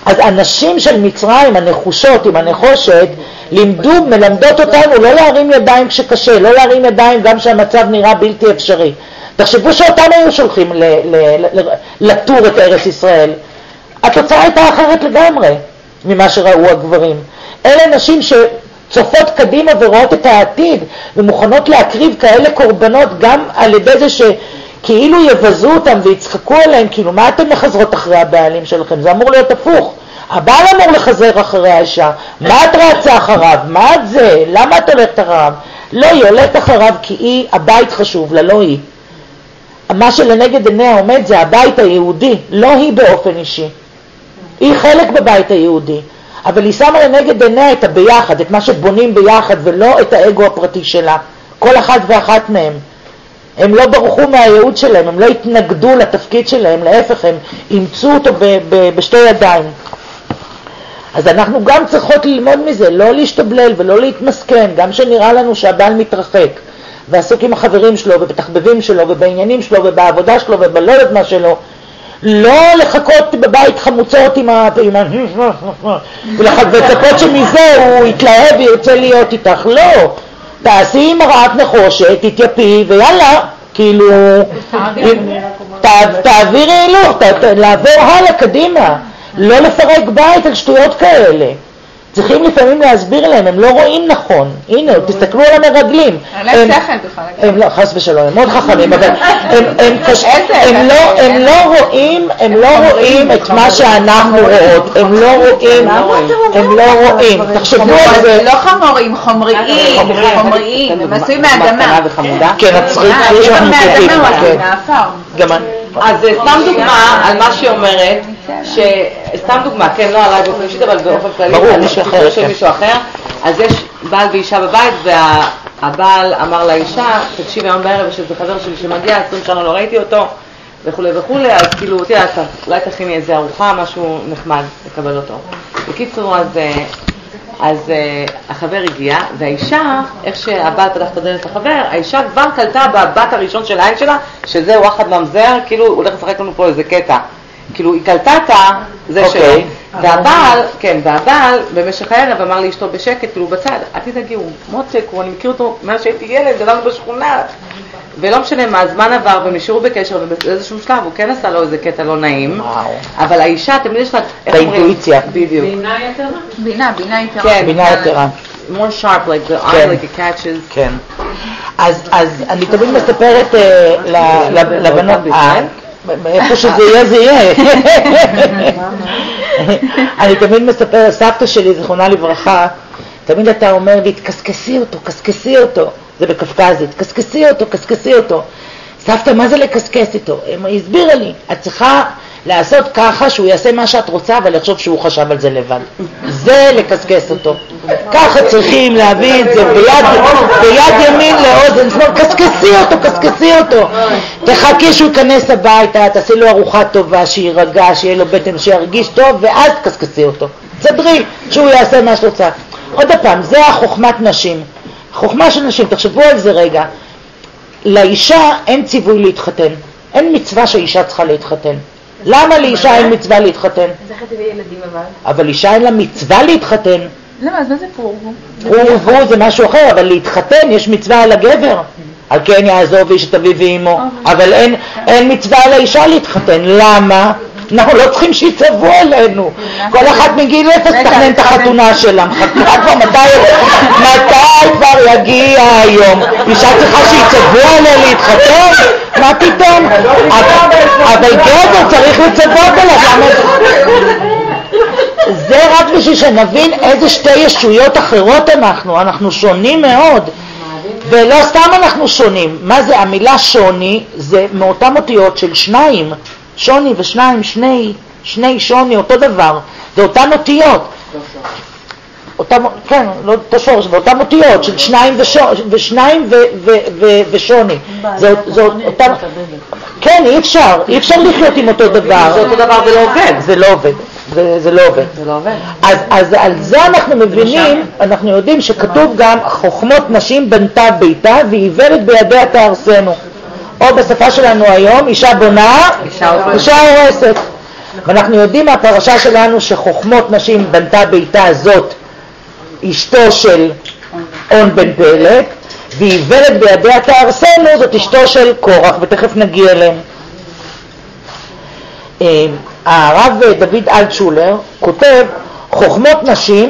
אז הנשים של מצרים, הנחושות עם הנחושת, לימדו, מלמדות אותנו לא להרים ידיים כשקשה, לא להרים ידיים גם כשהמצב נראה בלתי אפשרי. תחשבו שאותם היו שולחים ל- ל- ל- לטור את ארץ ישראל. התוצאה הייתה אחרת לגמרי ממה שראו הגברים. אלה נשים שצופות קדימה ורואות את העתיד ומוכנות להקריב כאלה קורבנות גם על ידי זה שכאילו יבזו אותם ויצחקו עליהם, כאילו מה אתן מחזרות אחרי הבעלים שלכם? זה אמור להיות הפוך. הבעל אמור לחזר אחרי האישה, מה את רצה אחריו? מה את זה? למה את הולכת אחריו? לא, היא הולכת אחריו כי היא, הבית חשוב לה, לא היא. מה שלנגד עיניה עומד זה הבית היהודי, לא היא באופן אישי. היא חלק בבית היהודי, אבל היא שמה לנגד עיניה את הביחד, את מה שבונים ביחד, ולא את האגו הפרטי שלה. כל אחת ואחת מהם. הם לא ברחו מהייעוד שלהם, הם לא התנגדו לתפקיד שלהם, להפך, הם אימצו אותו ב- ב- בשתי ידיים. אז אנחנו גם צריכות ללמוד מזה, לא להשתבלל ולא להתמסכן, גם שנראה לנו שהבעל מתרחק ועסוק עם החברים שלו ובתחבבים שלו ובעניינים שלו ובעבודה שלו ובלא יודעת מה שלו, לא לחכות בבית חמוצות עם ה... עם. ולצפות שמזה הוא יתלהב וירצה להיות איתך, לא. תעשי מראת נחושת, תתייפי ויאללה, כאילו, תעבירי הילוך, ת- לעבור הלאה, קדימה. לא לפרק בית על שטויות כאלה. צריכים לפעמים להסביר להם, הם לא רואים נכון. הנה, תסתכלו על המרגלים. אין להם שכל בכלל. הם לא, חס ושלום, הם מאוד חכמים, אבל הם, *laughs* לא, הם לא רואים, הם לא רואים את מה שאנחנו רואות, הם לא רואים, הם לא רואים, תחשבו על זה, לא חמורים, חומריים, חומריים, הם עשויים מאדמה. כן, אה, יש גבר מוסיפים, מאדמה הוא עשוי כן. גם אני. אז אה, סתם דוגמה על מה שהיא אומרת. סתם דוגמה, כן, לא עליי באופן אישי, אבל באופן כללי, ברור, מישהו אחר, של כן. מישהו אחר, אז יש בעל ואישה בבית, והבעל אמר לאישה, תקשיבי היום בערב, יש איזה חבר שלי שמגיע, 20 שנה לא ראיתי אותו, וכולי וכולי, אז כאילו, את יודעת, אולי תכיני איזה ארוחה, משהו נחמד, לקבל אותו. בקיצור, אז... אז uh, החבר הגיע, והאישה, איך שהבעל פתח את הדלת לחבר, האישה כבר קלטה בבת הראשון של העין שלה, שזה וואחד ממזר, כאילו הוא הולך לשחק לנו פה איזה קטע. כאילו היא קלטה את זה אוקיי. שלו. והבעל, כן, והבעל במשך הערב אמר לאשתו בשקט, כאילו בצד, אל תדאגי, הוא מותק, הוא, אני מכיר אותו מאז שהייתי ילד, גדלנו בשכונה. ולא משנה מה, הזמן עבר והם נשארו בקשר, ובאיזשהו שלב הוא כן עשה לו איזה קטע לא נעים. וואו. אבל האישה, תמיד יש לה, איך אומרים? האינטואיציה. בדיוק. בינה, בינה יתרה. כן, בינה יתרה. more sharp, like the eye, כן. like it catches. כן. אז, אז אני תמיד מספרת אה, לבנות, איפה שזה יהיה זה יהיה. אני תמיד מספרת, סבתא שלי, זיכרונה לברכה, תמיד אתה אומר לי, תקסקסי אותו, קסקסי אותו, זה בקפקזית, קסקסי אותו, קסקסי אותו. סבתא, מה זה לקסקס איתו? היא הסבירה לי, את צריכה לעשות ככה שהוא יעשה מה שאת רוצה, אבל יחשוב שהוא חשב על זה לבד. זה לקסקס אותו. ככה צריכים להביא את זה ביד, ימין לאוזן שמאל, קסקסי אותו, קסקסי אותו. תחכי שהוא ייכנס הביתה, תעשי לו ארוחה טובה, שיירגע, שיהיה לו בטן, שירגיש טוב, ואז תקסקסי אותו. תסדרי שהוא יעשה מה שאת רוצה. עוד פעם, זה החוכמת נשים. חוכמה של נשים, תחשבו על זה רגע. לאישה אין ציווי להתחתן. אין מצווה שאישה צריכה להתחתן. למה לאישה אין מצווה להתחתן? אבל? אבל אישה אין לה מצווה להתחתן. למה, אז מה זה פורגו? הוא ובו זה משהו אחר, אבל להתחתן יש מצווה על הגבר. על כן יעזוב איש את אביו ואמו, אבל אין, אין מצווה על האישה להתחתן. למה? אנחנו לא צריכים שיצוו עלינו. כל אחת מגיל אפס תכנן את החתונה שלה. חתונה כבר מתי, כבר יגיע היום? אישה צריכה שיצוו עליה להתחתן? מה פתאום? אבל, גבר צריך לצוות עליו. זה רק בשביל שנבין איזה שתי ישויות אחרות אנחנו, אנחנו שונים מאוד. ולא סתם אנחנו שונים, מה זה המילה שוני? זה מאותן אותיות של שניים, שוני ושניים, שני, שני שוני, אותו דבר, זה אותן אותיות. אותם, כן, לא אותו שורש, ואותן אותיות של שניים, ושו, ושניים ו, ו, ו, ושוני. זה, זה אותם, כן, אי אפשר, אי אפשר לחיות עם אותו דבר. זה אותו דבר ולא עובד. זה לא עובד, זה, זה לא עובד. זה לא עובד. אז, אז על זה אנחנו מבינים, אנחנו יודעים שכתוב גם חוכמות נשים בנתה ביתה ואיוולת בידיה תהרסנו. או בשפה שלנו היום, אישה בונה, אישה הורסת. ואנחנו יודעים מהפרשה שלנו שחוכמות נשים בנתה ביתה זאת אשתו של און בן פלט, ואיוולת בידיה תהרסנו זאת אשתו של קורח, ותכף נגיע אליהם. אה, הרב דוד אלטשולר כותב חוכמות נשים,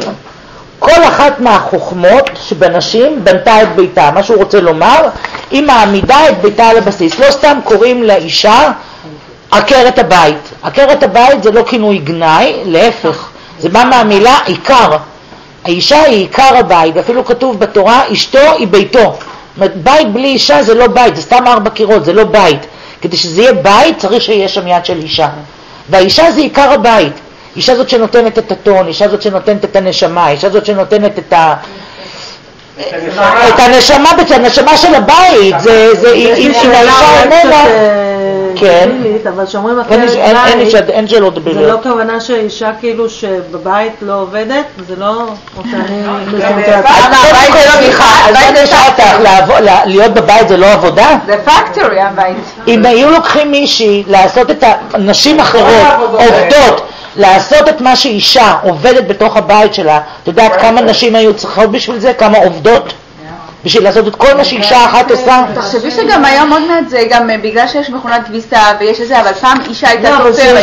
כל אחת מהחוכמות שבנשים בנתה את ביתה. מה שהוא רוצה לומר, היא מעמידה את ביתה על הבסיס. לא סתם קוראים לאישה עקרת הבית. עקרת הבית זה לא כינוי גנאי, להפך, זה בא מהמילה עיקר. האישה היא עיקר הבית, ואפילו כתוב בתורה, אשתו היא ביתו. זאת אומרת, בית בלי אישה זה לא בית, זה סתם ארבע קירות, זה לא בית. כדי שזה יהיה בית צריך שיהיה שם יד של אישה. והאישה זה עיקר הבית. אישה זאת שנותנת את הטון, אישה זאת שנותנת את הנשמה, אישה זאת שנותנת את ה... את הנשמה, את הנשמה של הבית, זה, זה, אם האישה איננה, כן. דבילית, אבל שאומרים אין אחרת בית, אין שאלות זה דביליות. לא כוונה שאישה כאילו שבבית לא עובדת? זה לא... אז אני אשאל אותך, להיות בבית זה לא עבודה? זה פקטורי הבית. אם היו לוקחים מישהי לעשות את ה... נשים אחרות, עובדות, לעשות את מה שאישה עובדת בתוך הבית שלה, את יודעת כמה נשים היו צריכות בשביל זה? כמה עובדות? בשביל לעשות את כל מה שאישה אחת עושה? תחשבי שגם היום עוד מעט זה גם אה, בגלל שיש מכונת כביסה ויש איזה, אבל פעם אישה הייתה לא, תופרת. היום לא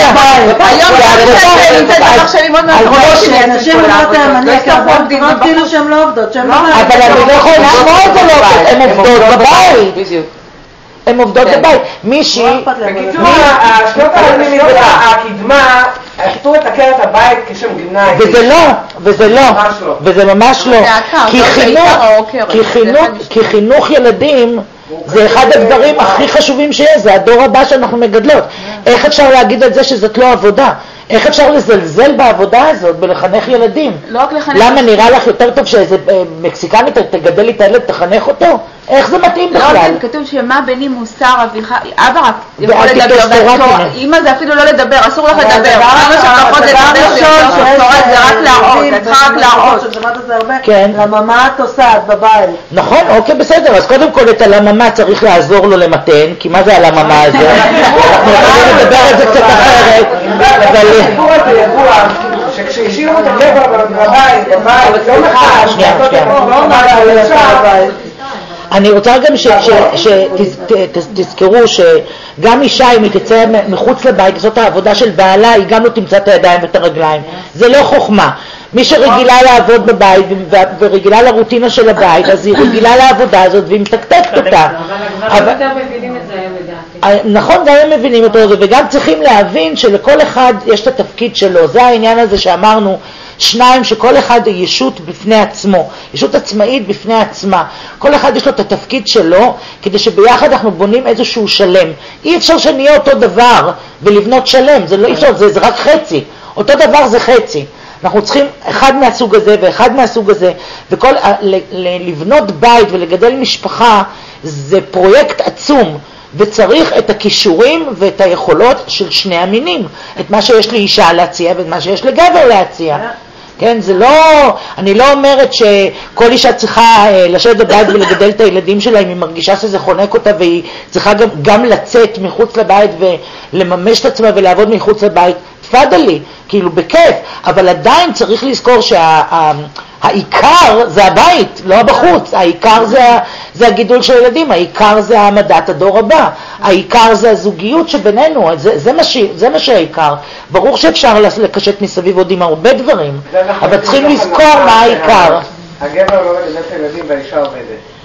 גם יכולה אישה שנמצאת במחשבים עוד מעט אז כמו כמו שהיא נשים עשתה אומרות להם, אני. לא אומרות כאילו. שהן לא עובדות, לא... אבל אני לא יכולה לשמוע את זה לא עובדות, הן עובדות בבית, בדיוק. הן עובדות כן. בבית. מישהי, לא. בקיצור, השנות השנות הקדמה, לקחו את עקרת הבית כשם גנאי. וזה לא, וזה לא, ממש לא. וזה ממש לא. כי חינוך. כי ילדים זה אחד הדברים הכי חשובים שיש, זה הדור הבא שאנחנו מגדלות. איך אפשר להגיד על זה שזאת לא עבודה? איך אפשר לזלזל בעבודה הזאת, בלחנך ילדים? לא רק לחנך. למה נראה לך יותר טוב שאיזה אה, מקסיקנית תגדל לי את הילד, תחנך אותו? איך זה מתאים לא, בכלל? כן, כתוב שמה בני מוסר אביך, אבא רק יכול לדבר. אמא זה אפילו לא לדבר, אסור לך לדבר, הדבר הראשון זה רק להראות, את צריכה רק להראות. משפחות ששמעת את זה הרבה, כן. למה מה את עושה, את בבית? נכון, אוקיי, בסדר, אז קודם כל את הלממה צריך לעזור לו למתן, כי מה זה הלממה הזה? *laughs* אנחנו יכולים לדבר על זה קצת אחרת, אבל... הסיפור הזה ידוע, שכשהשאירו את הגבר בבית, בבית, יום אחד, שנייה. את הרפורמה החדשה, אני רוצה גם שתזכרו שגם אישה, אם היא תצא מחוץ לבית לעשות את העבודה של בעלה, היא גם לא תמצא את הידיים ואת הרגליים. זה לא חוכמה. מי שרגילה לעבוד בבית ורגילה לרוטינה של הבית, אז היא *coughs* רגילה לעבודה הזאת והיא מתקתקת אותה. אבל- אה, נכון, גם הם מבינים אותו, וגם צריכים להבין שלכל אחד יש את התפקיד שלו. זה העניין הזה שאמרנו, שניים, שכל אחד היא ישות בפני עצמו, ישות עצמאית בפני עצמה. כל אחד יש לו את התפקיד שלו, כדי שביחד אנחנו בונים איזשהו שלם. אי אפשר שנהיה אותו דבר ולבנות שלם, זה לא אי אפשר, זה, זה רק חצי. אותו דבר זה חצי. אנחנו צריכים אחד מהסוג הזה ואחד מהסוג הזה, וכל, ה- ל- ל- לבנות בית ולגדל משפחה זה פרויקט עצום. וצריך את הכישורים ואת היכולות של שני המינים, את מה שיש לאישה להציע ואת מה שיש לגבר להציע. כן, זה לא, אני לא אומרת שכל אישה צריכה אה, לשבת בבית ולגדל את הילדים שלה אם היא מרגישה שזה חונק אותה והיא צריכה גם, גם לצאת מחוץ לבית ולממש את עצמה ולעבוד מחוץ לבית. תפאדלי, כאילו בכיף, אבל עדיין צריך לזכור שהעיקר זה הבית, לא הבחוץ, העיקר זה, זה הגידול של הילדים, העיקר זה העמדת הדור הבא, העיקר זה הזוגיות שבינינו, זה, זה, מה, ש, זה מה שהעיקר. ברור שאפשר לקשט מסביב עוד עם הרבה דברים, אבל צריכים לזכור מה העיקר. הגבר לא את הילדים והאישה עובדת.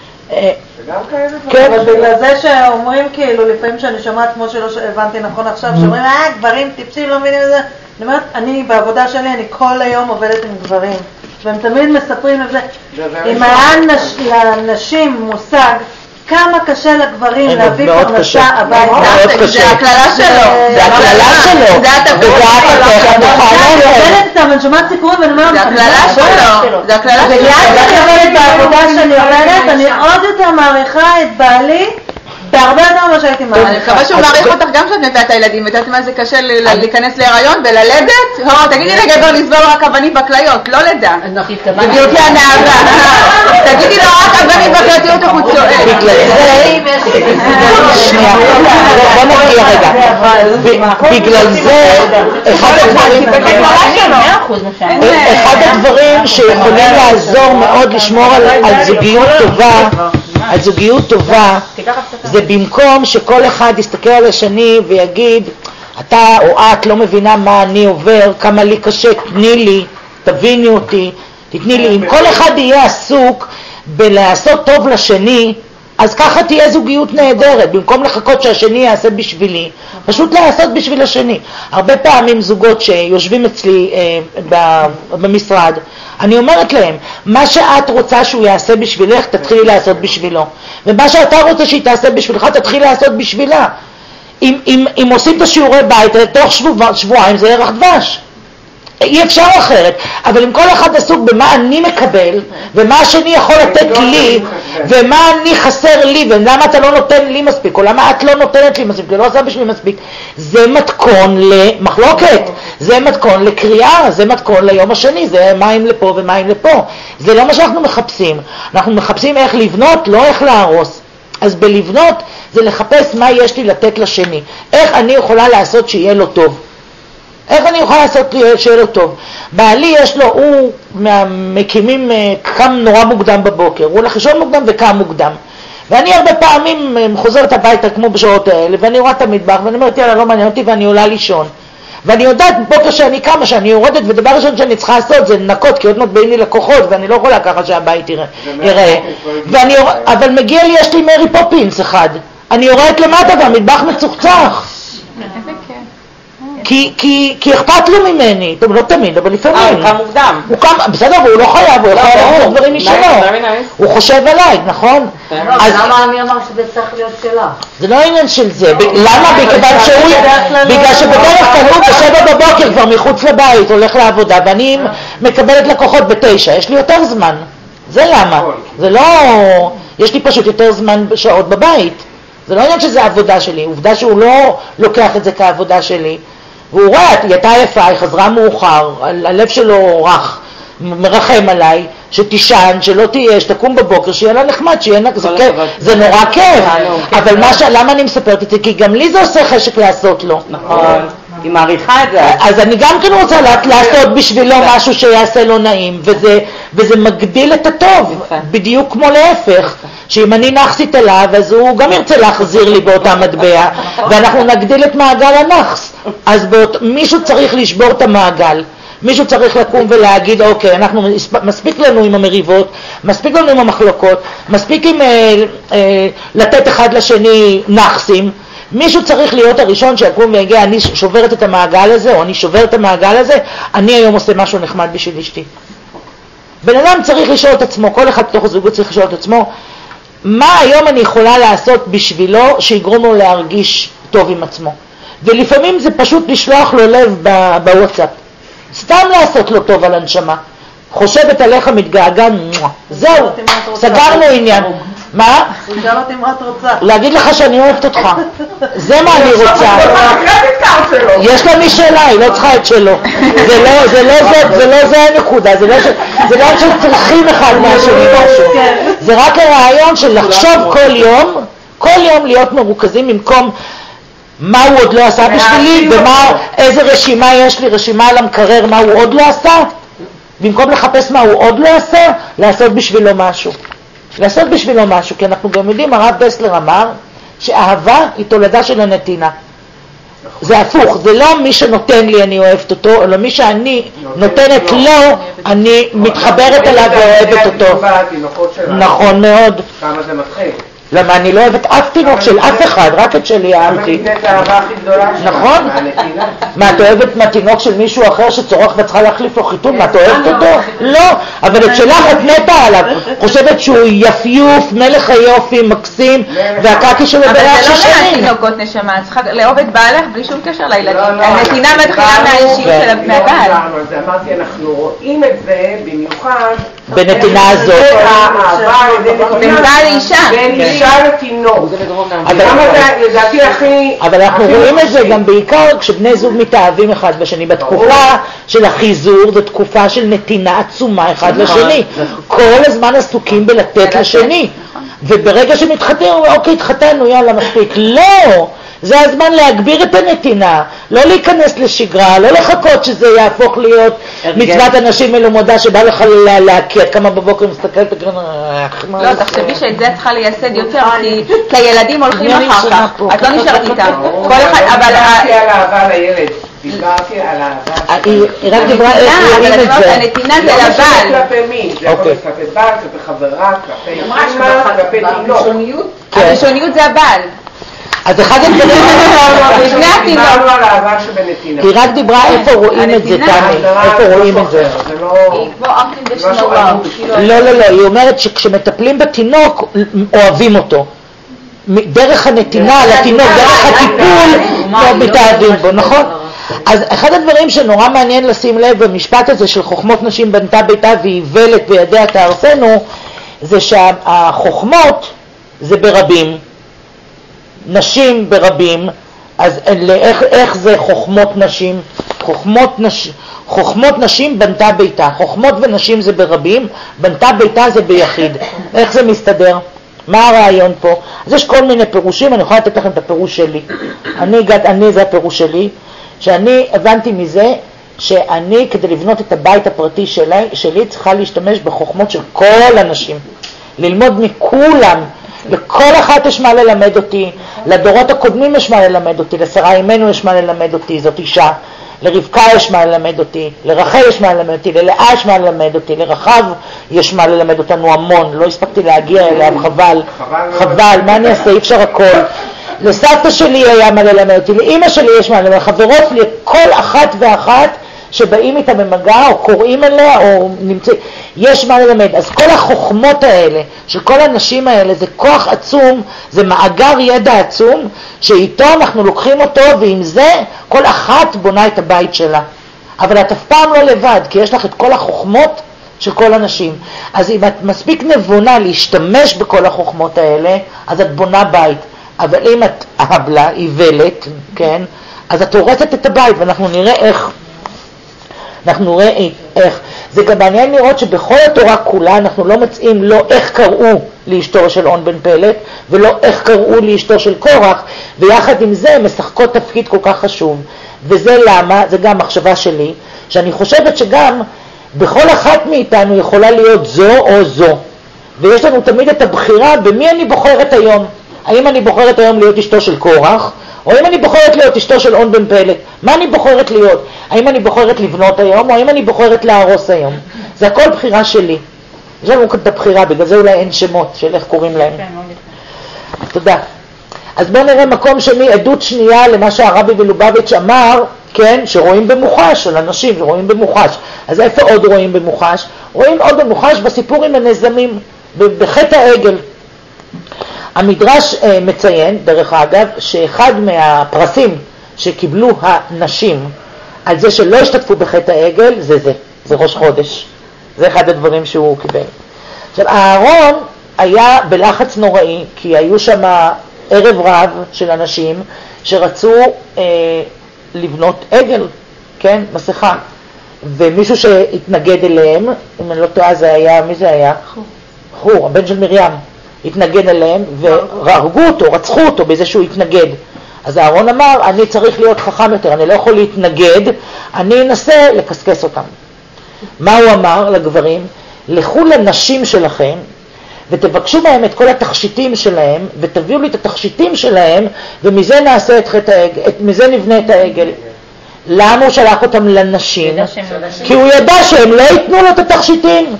כן. אבל בגלל זה שאומרים כאילו, לפעמים שאני שומעת, כמו שלא הבנתי נכון עכשיו, שאומרים, אה, גברים טיפשים, לא מבינים את זה. אני אומרת, אני בעבודה שלי, אני כל היום עובדת עם גברים. והם תמיד מספרים את זה. אם היה לנשים מושג כמה קשה לגברים להביא פרנסה. הביתה. מאוד זה- קשה. זה הקללה שלו. זה הקללה שלו, זה. התפוח אני שומעת סיפורים ואני אומרת, זה הקללה שלו. זה הקללה שלו. בגלל שאני עובדת בעבודה שאני עובדת, אני עוד יותר מעריכה את בעלי בהרבה יותר ממה שהייתי אני מעריכה. מקווה שהוא מעריך אותך גם כשאת מביאה את הילדים. יודעת מה זה קשה להיכנס להיריון וללדת? הו, תגידי לגבר לסבור רק אבנים בכליות, לא לידה. בדיוק הנערה. *laughs* תגידי לו רק אבנים בכליות, תראו איך הוא צועק. *laughs* בגלל זה, שנייה, בוא בוא נגיע רגע, ב- בגלל זה, אחד הדברים, אחד הדברים שיכולים לעזור מאוד לשמור על, על זוגיות טובה, על זוגיות טובה, זה במקום שכל אחד יסתכל על השני ויגיד, אתה או את לא מבינה מה אני עובר, כמה לי קשה, תני לי, תביני אותי, תתני לי. אם כל אחד יהיה עסוק בלעשות טוב לשני, אז ככה תהיה זוגיות נהדרת, במקום לחכות שהשני יעשה בשבילי, פשוט לעשות בשביל השני. הרבה פעמים זוגות שיושבים אצלי אה, במשרד, אני אומרת להם, מה שאת רוצה שהוא יעשה בשבילך, תתחילי לעשות בשבילו. ומה שאתה רוצה שהיא תעשה בשבילך, תתחיל לעשות בשבילה. אם, אם, אם עושים את השיעורי בית, תוך שבוע, שבועיים זה ירח דבש. אי אפשר אחרת, אבל אם כל אחד עסוק במה אני מקבל, ומה השני יכול לתת לי, ומה אני חסר לי, ולמה אתה לא נותן לי מספיק, או למה את לא נותנת לי מספיק, ולא עושה בשבילי מספיק, זה מתכון למחלוקת, זה מתכון לקריאה, זה מתכון ליום השני, זה מים לפה ומים לפה. זה לא מה שאנחנו מחפשים, אנחנו מחפשים איך לבנות, לא איך להרוס. אז בלבנות זה לחפש מה יש לי לתת לשני, איך אני יכולה לעשות שיהיה לו טוב. איך אני יכולה לעשות לי שיהיה לו טוב? בעלי יש לו, הוא מהמקימים, אה, קם נורא מוקדם בבוקר, הוא הולך לישון מוקדם וקם מוקדם. ואני הרבה פעמים אה, חוזרת הביתה כמו בשעות האלה, ואני רואה את המטבח, ואני אומרת, יאללה, לא מעניין אותי, ואני עולה לישון. ואני יודעת בבוקר שאני קמה, שאני יורדת, ודבר ראשון שאני צריכה לעשות זה לנקות, כי עוד מעט באים לי לקוחות, ואני לא יכולה ככה שהבית יראה. יראה. ואני, אבל מגיע לי, יש לי מרי פופינס אחד. אני יורדת למטה והמטבח מצוחצח. כי, כי, כי אכפת לו ממני, טוב, לא תמיד, אבל אה, לפעמים. הוא קם מוקדם. הוא קם, בסדר, והוא לא חייב, הוא יכול ברור. לעשות דברים משלו. Nice, very nice. הוא חושב עליי, נכון? אז למה אני אמר שזה צריך להיות שלה? זה לא עניין של זה. ב- למה? מכיוון שהוא... בגלל שבדרך כלל הוא בשבע בבוקר כבר מחוץ לבית, הולך לעבודה, ואני מקבלת לקוחות בתשע, יש לי יותר זמן. זה למה. זה לא... יש לי פשוט יותר זמן שעות בבית. זה לא עניין שזה עבודה שלי, עובדה שהוא לא לוקח את זה כעבודה שלי. והוא רואה, היא הייתה יפה, היא חזרה מאוחר, הלב שלו רך, מרחם עליי, שתישן, שלא תהיה, שתקום בבוקר, שיהיה לה נחמד, שיהיה נ- זה כיף. זה נורא כיף. אבל. למה אני מספרת את זה? כי גם לי זה עושה חשק לעשות לו. נכון. היא מעריכה את זה. אז אני גם כן רוצה לעשות בשבילו משהו שיעשה לו נעים, וזה, וזה מגדיל את הטוב. בדיוק כמו להפך, שאם אני נאחסית אליו, אז הוא גם ירצה להחזיר לי באותה מטבע, ואנחנו נגדיל את מעגל הנאחס. אז באות, מישהו צריך לשבור את המעגל. מישהו צריך לקום ולהגיד, אוקיי, אנחנו, מספיק לנו עם המריבות, מספיק לנו עם המחלוקות, מספיק עם אה, אה, לתת אחד לשני נאחסים, מישהו צריך להיות הראשון שיקום ויגיד, אני שוברת את המעגל הזה, או אני שובר את המעגל הזה, אני היום עושה משהו נחמד בשביל אשתי. בן אדם צריך לשאול את עצמו, כל אחד בתוך הזוגות צריך לשאול את עצמו, מה היום אני יכולה לעשות בשבילו שיגרום לו להרגיש טוב עם עצמו. ולפעמים זה פשוט לשלוח לו לב ב- בוואטסאפ. סתם לעשות לו טוב על הנשמה. חושבת עליך, מתגעגע. זהו, סגרנו עניין. מה? הוא שאל אותי מה את רוצה. להגיד לך שאני אוהבת אותך. *laughs* זה מה אני רוצה. יש לה משלה, היא לא צריכה את שלו. זה לא זה, לא זה, זה לא הנקודה, זה לא ש- זה לא שצריכים אחד מהשני משהו. זה רק הרעיון של לחשוב כל יום, כל יום להיות מרוכזים במקום מה הוא עוד לא עשה בשבילי ומה, איזה רשימה יש לי, רשימה על המקרר, מה הוא עוד לא עשה. במקום לחפש מה הוא עוד לא עשה, לעשות בשבילו משהו. לעשות בשבילו משהו, כי אנחנו גם יודעים, הרב בסלר אמר שאהבה היא תולדה של הנתינה. זה הפוך, זה לא מי שנותן לי אני אוהבת אותו, אלא מי שאני נותנת לו, אני מתחברת אליו ואוהבת אותו. נכון מאוד. כמה זה מתחיל. למה אני לא אוהבת אף תינוק של אף אחד, רק את שלי אהבתי. נתינה את האהבה הכי גדולה שלך. נכון. מה, את אוהבת מהתינוק של מישהו אחר שצורך ואת צריכה להחליף לו חיתול? מה, את אוהבת אותו? לא, אבל את שלך את מתה עליו. חושבת שהוא יפיוף, מלך היופי, מקסים, והקקי שלו אבל בריח זה לא ששנים. מהתינוקות נשמה, את צריכה לאהוב את בעלך בלי שום קשר לילדים. לא, לא, הנתינה מתחילה מהאישיות של לא מהבעל. דיברנו על זה, אמרתי, אנחנו רואים את זה במיוחד בנתינה הזאת. בין בעל לאישה. זה מדרום אבל- למה זה לדעתי הכי... אבל אנחנו רואים את זה. גם בעיקר כשבני זוג מתאהבים אחד בשני. בתקופה של החיזור זו תקופה של נתינה עצומה אחד לשני. כל הזמן עסוקים בלתת לשני. וברגע שמתחתנים, אומרים, אוקיי, התחתנו, יאללה, מספיק. לא! זה הזמן להגביר את הנתינה, לא להיכנס לשגרה, לא לחכות שזה יהפוך להיות מצוות אנשים מלומדה שבא לך לה- להקיא, את קמה בבוקר מסתכלת, אה, לא? תחשבי שאת זה צריכה לייסד יותר, כי- הילדים הולכים אחר כך. את לא נשארת איתם. כל אחד, לא אבל... דיברתי על אהבה לילד, דיברתי על אהבה... היא רק דיברה איך רואים את זה. הנתינה זה לא משנה. כלפי מי, זה יכול אוקיי. להיות כלפי בעל, כלפי חברה, כלפי אימא, כלפי תינוק. כן. הראשוניות זה הבעל. אז אחד הדברים, לפני התינוק. דיברנו על אהבה שבנתינה. היא רק דיברה איפה רואים את זה, תמי, איפה זה רואים את זה. לא... כמו. כאילו, לא, לא, לא, היא אומרת שכשמטפלים בתינוק, אוהבים אותו. דרך הנתינה לתינוק, דרך הטיפול, לא מתאהבים בו, נכון? אז אחד הדברים שנורא מעניין לשים לב במשפט הזה של חוכמות נשים בנתה ביתה ואיוולת וידיה תהרסנו, זה שהחוכמות זה ברבים, נשים ברבים, אז איך, איך זה חוכמות נשים? חוכמות, נש, חוכמות נשים בנתה ביתה, חוכמות ונשים זה ברבים, בנתה ביתה זה ביחיד. איך זה מסתדר? מה הרעיון פה? אז יש כל מיני פירושים, אני יכולה לתת לכם את הפירוש שלי. אני, הגעת, אני זה הפירוש שלי, שאני הבנתי מזה שאני, כדי לבנות את הבית הפרטי שלי, שלי צריכה להשתמש בחוכמות של כל הנשים. ללמוד מכולם. לכל אחת יש מה ללמד אותי, לדורות הקודמים יש מה ללמד אותי, לשרה אימנו יש מה ללמד אותי, זאת אישה, לרבקה יש מה ללמד אותי, לרחל יש מה ללמד אותי, ללאה יש מה ללמד אותי, לרחב יש מה ללמד אותנו המון, לא הספקתי להגיע אליו, חבל, חבל מה אני אעשה, אי אפשר הכל. לסבתא שלי היה מה ללמד אותי, לאימא שלי יש מה ללמד, חברות שלי, כל אחת ואחת שבאים איתה במגע או קוראים אליה או נמצאים, יש מה ללמד. אז כל החוכמות האלה של כל הנשים האלה זה כוח עצום, זה מאגר ידע עצום, שאיתו אנחנו לוקחים אותו ועם זה כל אחת בונה את הבית שלה. אבל את אף פעם לא לבד, כי יש לך את כל החוכמות של כל הנשים. אז אם את מספיק נבונה להשתמש בכל החוכמות האלה, אז את בונה בית. אבל אם את אבלה, איוולת, כן, אז את הורסת את הבית, ואנחנו נראה איך. אנחנו נראה איך. זה גם מעניין לראות שבכל התורה כולה אנחנו לא מוצאים לא איך קראו לאשתו של און בן פלט, ולא איך קראו לאשתו של קורח, ויחד עם זה משחקות תפקיד כל כך חשוב. וזה למה, זה גם מחשבה שלי, שאני חושבת שגם בכל אחת מאיתנו יכולה להיות זו או זו. ויש לנו תמיד את הבחירה במי אני בוחרת היום. האם אני בוחרת היום להיות אשתו של קורח, או האם אני בוחרת להיות אשתו של און בן פלט. מה אני בוחרת להיות? האם אני בוחרת לבנות היום, או האם אני בוחרת להרוס היום? זה הכל בחירה שלי. יש לנו כאן את הבחירה, בגלל זה אולי אין שמות של איך קוראים להם. תודה. אז בואו נראה מקום שני, עדות שנייה למה שהרבי מלובביץ' אמר, כן, שרואים במוחש, של אנשים שרואים במוחש. אז איפה עוד רואים במוחש? רואים עוד במוחש בסיפור עם הנזמים, בחטא העגל. המדרש אה, מציין, דרך אגב, שאחד מהפרסים שקיבלו הנשים על זה שלא השתתפו בחטא העגל, זה זה, זה ראש חודש. זה אחד הדברים שהוא קיבל. עכשיו, אהרון היה בלחץ נוראי, כי היו שם ערב רב של אנשים שרצו אה, לבנות עגל, כן, מסכה. ומישהו שהתנגד אליהם, אם אני לא טועה זה היה, מי זה היה? חור, הבן של מרים, התנגד אליהם והרגו אותו, רצחו אותו בזה שהוא התנגד. אז אהרון אמר, אני צריך להיות חכם יותר, אני לא יכול להתנגד, אני אנסה לקסקס אותם. מה הוא אמר לגברים? לכו לנשים שלכם ותבקשו מהם את כל התכשיטים שלהם ותביאו לי את התכשיטים שלהם ומזה נעשה את חטא העגל, מזה נבנה את העגל. למה הוא שלח אותם לנשים? כי הוא ידע שהם לא ייתנו לו את התכשיטים.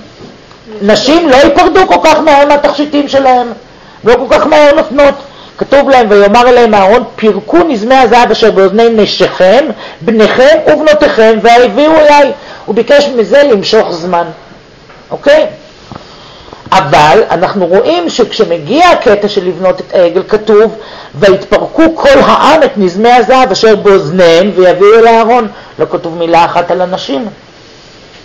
נשים לא ייפרדו כל כך מהר מהתכשיטים שלהם, לא כל כך מהר נותנות. כתוב להם, ויאמר אליהם אהרון, פירקו נזמי הזהב אשר באוזני נשיכם, בניכם ובנותיכם, והביאו אליי. הוא ביקש מזה למשוך זמן, אוקיי? אבל אנחנו רואים שכשמגיע הקטע של לבנות את העגל, כתוב, ויתפרקו כל העם את נזמי הזהב אשר באוזניהם ויביאו אל אהרון. לא כתוב מילה אחת על הנשים.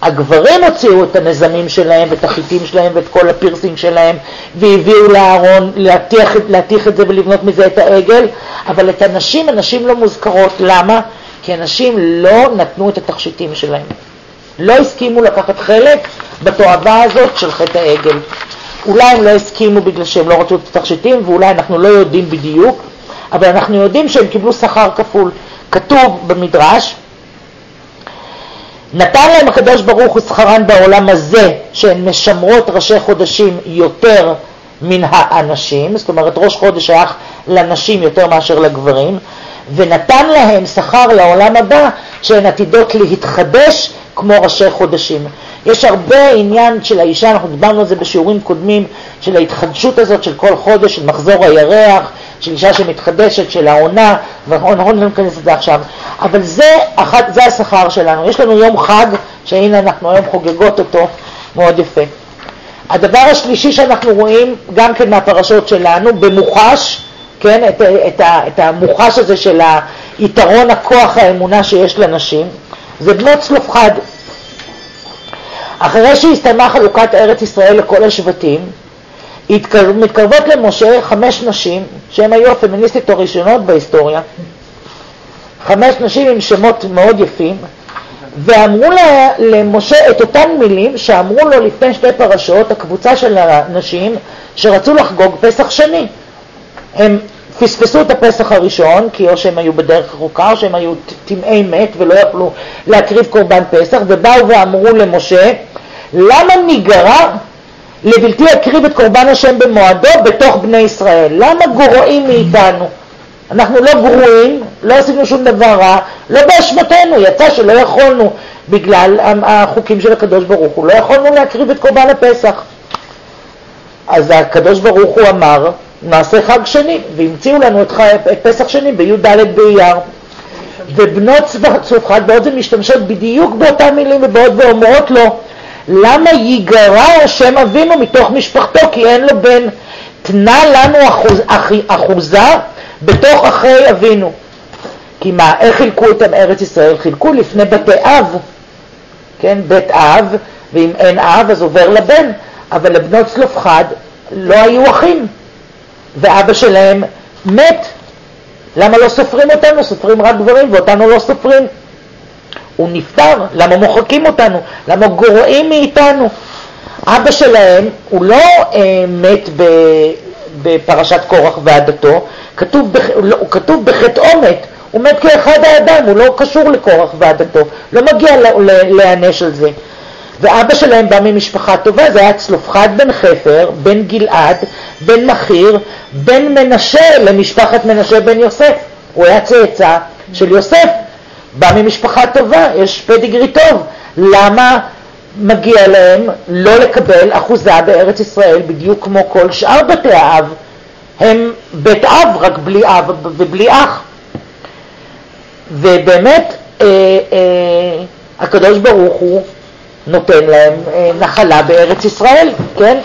הגברים הוציאו את הנזמים שלהם ואת החיטים שלהם ואת כל הפירסינג שלהם והביאו לאהרון להתיך, להתיך את זה ולבנות מזה את העגל, אבל את הנשים, הנשים לא מוזכרות. למה? כי הנשים לא נתנו את התכשיטים שלהם. לא הסכימו לקחת חלק בתועבה הזאת של חטא העגל. אולי הם לא הסכימו בגלל שהם לא רצו את התכשיטים ואולי אנחנו לא יודעים בדיוק, אבל אנחנו יודעים שהם קיבלו שכר כפול. כתוב במדרש נתן להם הקדוש ברוך הוא שכרן בעולם הזה, שהן משמרות ראשי חודשים יותר מן האנשים, זאת אומרת ראש חודש שייך לנשים יותר מאשר לגברים, ונתן להם שכר לעולם הבא שהן עתידות להתחדש כמו ראשי חודשים. יש הרבה עניין של האישה, אנחנו דיברנו על זה בשיעורים קודמים, של ההתחדשות הזאת של כל חודש, של מחזור הירח, של אישה שמתחדשת, של העונה, ואנחנו לא ניכנס לזה עכשיו, אבל זה, אחת, זה השכר שלנו. יש לנו יום חג, שהנה אנחנו היום חוגגות אותו, מאוד יפה. הדבר השלישי שאנחנו רואים, גם כן מהפרשות שלנו, במוחש, כן, את, את, את המוחש הזה של היתרון הכוח האמונה שיש לנשים, זה בנות צלופחד. אחרי שהסתיימה חלוקת ארץ ישראל לכל השבטים, מתקרבות למשה חמש נשים, שהן היו הפמיניסטיות הראשונות בהיסטוריה, חמש נשים עם שמות מאוד יפים, ואמרו למשה את אותן מילים שאמרו לו לפני שתי פרשות, הקבוצה של הנשים שרצו לחגוג פסח שני. הם פספסו את הפסח הראשון, כי או שהם היו בדרך ארוכה, או שהם היו טמאי מת ולא יכלו להקריב קורבן פסח, ובאו ואמרו למשה, למה ניגרע לבלתי יקריב את קורבן השם במועדו בתוך בני ישראל? למה גרועים מאיתנו? אנחנו לא גרועים, לא עשינו שום דבר רע, לא באשמתנו, יצא שלא יכולנו בגלל החוקים של הקדוש ברוך הוא, לא יכולנו להקריב את קורבן הפסח. אז הקדוש ברוך הוא אמר, נעשה חג שני, והמציאו לנו את, את פסח שני בי"ד באייר. ובנות צלופחד באוזן משתמשות בדיוק באותן מילים ובעוד ואומרות לו, למה ייגרע השם אבינו מתוך משפחתו כי אין לו בן? תנה לנו אחוז, אח, אחוזה בתוך אחרי אבינו. כי מה, איך חילקו את ארץ ישראל? חילקו לפני בתי אב, כן, בית אב, ואם אין אב אז עובר לבן, אבל לבנות צלופחד לא היו אחים, ואבא שלהם מת. למה לא סופרים אותנו? סופרים רק גברים ואותנו לא סופרים. הוא נפטר, למה מוחקים אותנו? למה גורעים מאיתנו? אבא שלהם, הוא לא אה, מת ב, בפרשת קורח ועדתו, כתוב, לא, הוא כתוב בחטאו מת, הוא מת כאחד האדם, הוא לא קשור לקורח ועדתו, לא מגיע להיענש על זה. ואבא שלהם בא ממשפחה טובה, זה היה צלופחד בן חפר, בן גלעד, בן מחיר, בן מנשה למשפחת מנשה בן יוסף. הוא היה צאצא של יוסף, בא ממשפחה טובה, יש פדיגרי טוב. למה מגיע להם לא לקבל אחוזה בארץ ישראל בדיוק כמו כל שאר בתי האב? הם בית אב, רק בלי אב ובלי אח. ובאמת, אה, אה, הקדוש ברוך הוא נותן להם אה, נחלה בארץ ישראל, כן?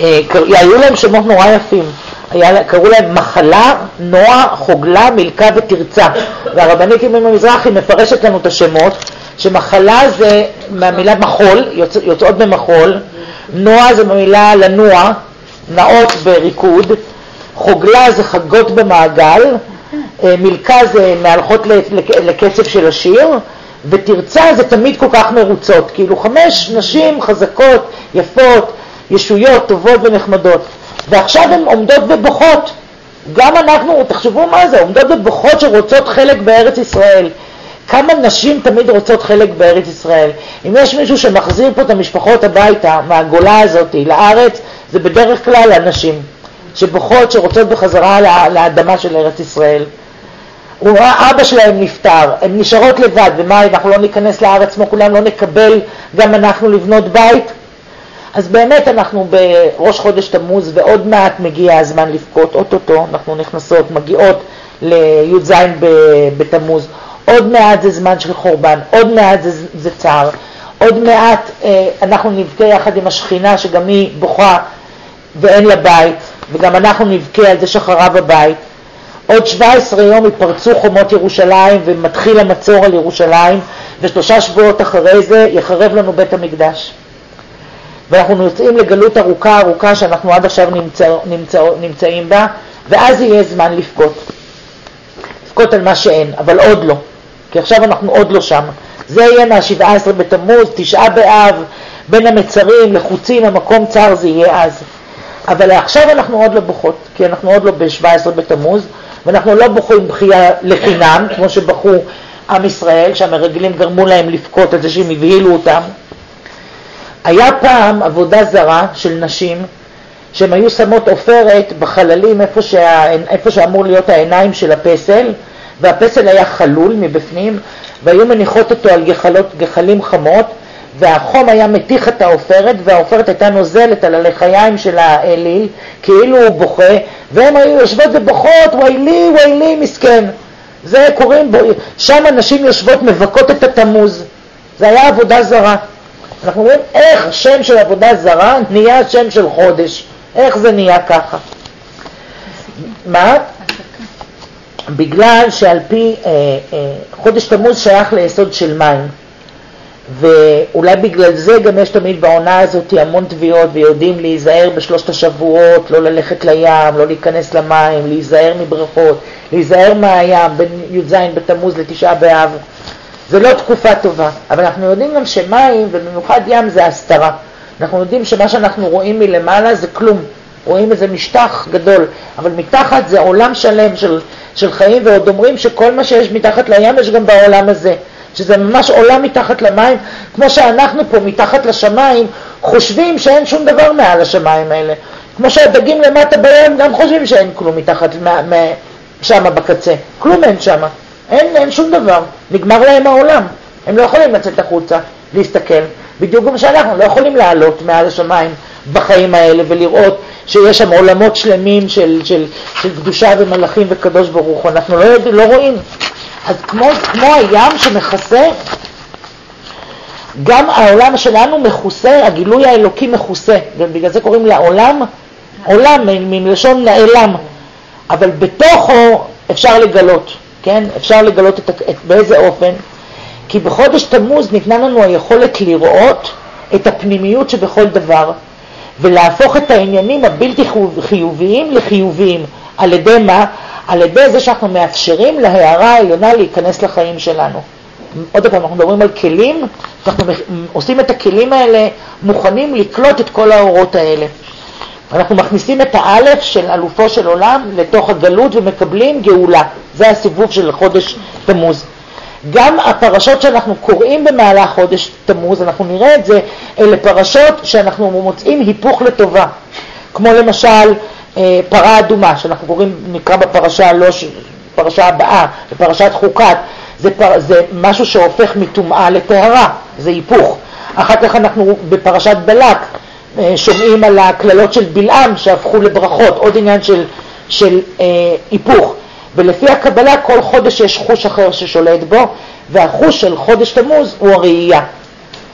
אה, היו להם שמות נורא יפים. היה, קראו להם מחלה, נועה, חוגלה, מלכה ותרצה. והרבנית ימין המזרחי מפרשת לנו את השמות, שמחלה זה מהמילה מחול, יוצא, יוצאות במחול, נוע זה במילה לנוע, נעות בריקוד, חוגלה זה חגות במעגל, אה, מילכה זה מהלכות לקצב של השיר, ותרצה זה תמיד כל כך מרוצות, כאילו חמש נשים חזקות, יפות, ישויות, טובות ונחמדות, ועכשיו הן עומדות ובוכות. גם אנחנו, תחשבו מה זה, עומדות ובוכות שרוצות חלק בארץ ישראל. כמה נשים תמיד רוצות חלק בארץ ישראל. אם יש מישהו שמחזיר פה את המשפחות הביתה מהגולה הזאת לארץ, זה בדרך כלל הנשים שבוכות, שרוצות בחזרה לאדמה של ארץ ישראל. אבא שלהם נפטר, הן נשארות לבד, ומה, אנחנו לא ניכנס לארץ כמו כולם, לא נקבל גם אנחנו לבנות בית? אז באמת אנחנו בראש חודש תמוז ועוד מעט מגיע הזמן לבכות, אוטוטו אנחנו נכנסות, מגיעות לי"ז בתמוז, עוד מעט זה זמן של חורבן, עוד מעט זה, זה צער, עוד מעט אה, אנחנו נבכה יחד עם השכינה שגם היא בוכה ואין לה בית, וגם אנחנו נבכה על זה שחרב הבית. עוד 17 יום יפרצו חומות ירושלים ומתחיל המצור על ירושלים, ושלושה שבועות אחרי זה יחרב לנו בית המקדש. ואנחנו יוצאים לגלות ארוכה ארוכה שאנחנו עד עכשיו נמצא, נמצא, נמצאים בה, ואז יהיה זמן לבכות. לבכות על מה שאין, אבל עוד לא, כי עכשיו אנחנו עוד לא שם. זה יהיה מה-17 בתמוז, תשעה באב, בין המצרים, לחוצים, המקום צר זה יהיה אז. אבל עכשיו אנחנו עוד לא בוכות, כי אנחנו עוד לא ב-17 בתמוז, ואנחנו לא בוכים בכייה לחינם, כמו שבכו עם ישראל, שהמרגלים גרמו להם לבכות על זה שהם הבהילו אותם. היה פעם עבודה זרה של נשים, שהן היו שמות עופרת בחללים איפה, שה... איפה שאמור להיות העיניים של הפסל, והפסל היה חלול מבפנים, והיו מניחות אותו על גחלות, גחלים חמות, והחום היה מתיך את העופרת, והעופרת הייתה נוזלת על הלחיים של האליל, כאילו הוא בוכה, והן היו יושבות ובוכות, וואי לי, וואי לי, מסכן. זה קוראים, בו, שם הנשים יושבות מבכות את התמוז. זה היה עבודה זרה. אנחנו רואים איך שם של עבודה זרה נהיה שם של חודש. איך זה נהיה ככה? מה? בגלל שעל פי אה, אה, חודש תמוז שייך ליסוד של מים. ואולי בגלל זה גם יש תמיד בעונה הזאת המון תביעות ויודעים להיזהר בשלושת השבועות, לא ללכת לים, לא להיכנס למים, להיזהר מברכות, להיזהר מהים בין י"ז בתמוז לתשעה באב. זה לא תקופה טובה, אבל אנחנו יודעים גם שמים, ובמיוחד ים, זה הסתרה. אנחנו יודעים שמה שאנחנו רואים מלמעלה זה כלום, רואים איזה משטח גדול, אבל מתחת זה עולם שלם של, של חיים, ועוד אומרים שכל מה שיש מתחת לים יש גם בעולם הזה. שזה ממש עולם מתחת למים, כמו שאנחנו פה מתחת לשמיים חושבים שאין שום דבר מעל השמיים האלה. כמו שהדגים למטה בים גם חושבים שאין כלום מתחת, שם בקצה. כלום אין שם. אין, אין שום דבר. נגמר להם העולם. הם לא יכולים לצאת החוצה, להסתכל. בדיוק כמו שאנחנו לא יכולים לעלות מעל השמיים בחיים האלה ולראות שיש שם עולמות שלמים של, של, של קדושה ומלאכים וקדוש ברוך הוא. אנחנו לא, לא רואים. אז כמו, כמו הים שמכסה, גם העולם שלנו מכוסה, הגילוי האלוקי מכוסה, ובגלל זה קוראים לעולם עולם, מלשון נעלם, אבל בתוכו אפשר לגלות, כן? אפשר לגלות את, את, באיזה אופן? כי בחודש תמוז ניתנה לנו היכולת לראות את הפנימיות שבכל דבר, ולהפוך את העניינים הבלתי חיוביים לחיוביים. על ידי מה? על ידי זה שאנחנו מאפשרים להערה העליונה להיכנס לחיים שלנו. עוד פעם, אנחנו מדברים על כלים, אנחנו עושים את הכלים האלה מוכנים לקלוט את כל האורות האלה. אנחנו מכניסים את האלף של אלופו של עולם לתוך הגלות ומקבלים גאולה. זה הסיבוב של חודש תמוז. גם הפרשות שאנחנו קוראים במהלך חודש תמוז, אנחנו נראה את זה, אלה פרשות שאנחנו מוצאים היפוך לטובה. כמו למשל אה, פרה אדומה, שאנחנו קוראים, נקרא בפרשה, לא, פרשה הבאה, בפרשת חוקת, זה, פר, זה משהו שהופך מטומאה לטהרה, זה היפוך. אחר כך אנחנו בפרשת בלק שומעים על הקללות של בלעם שהפכו לברכות, עוד עניין של, של אה, היפוך. ולפי הקבלה כל חודש יש חוש אחר ששולט בו, והחוש של חודש תמוז הוא הראייה.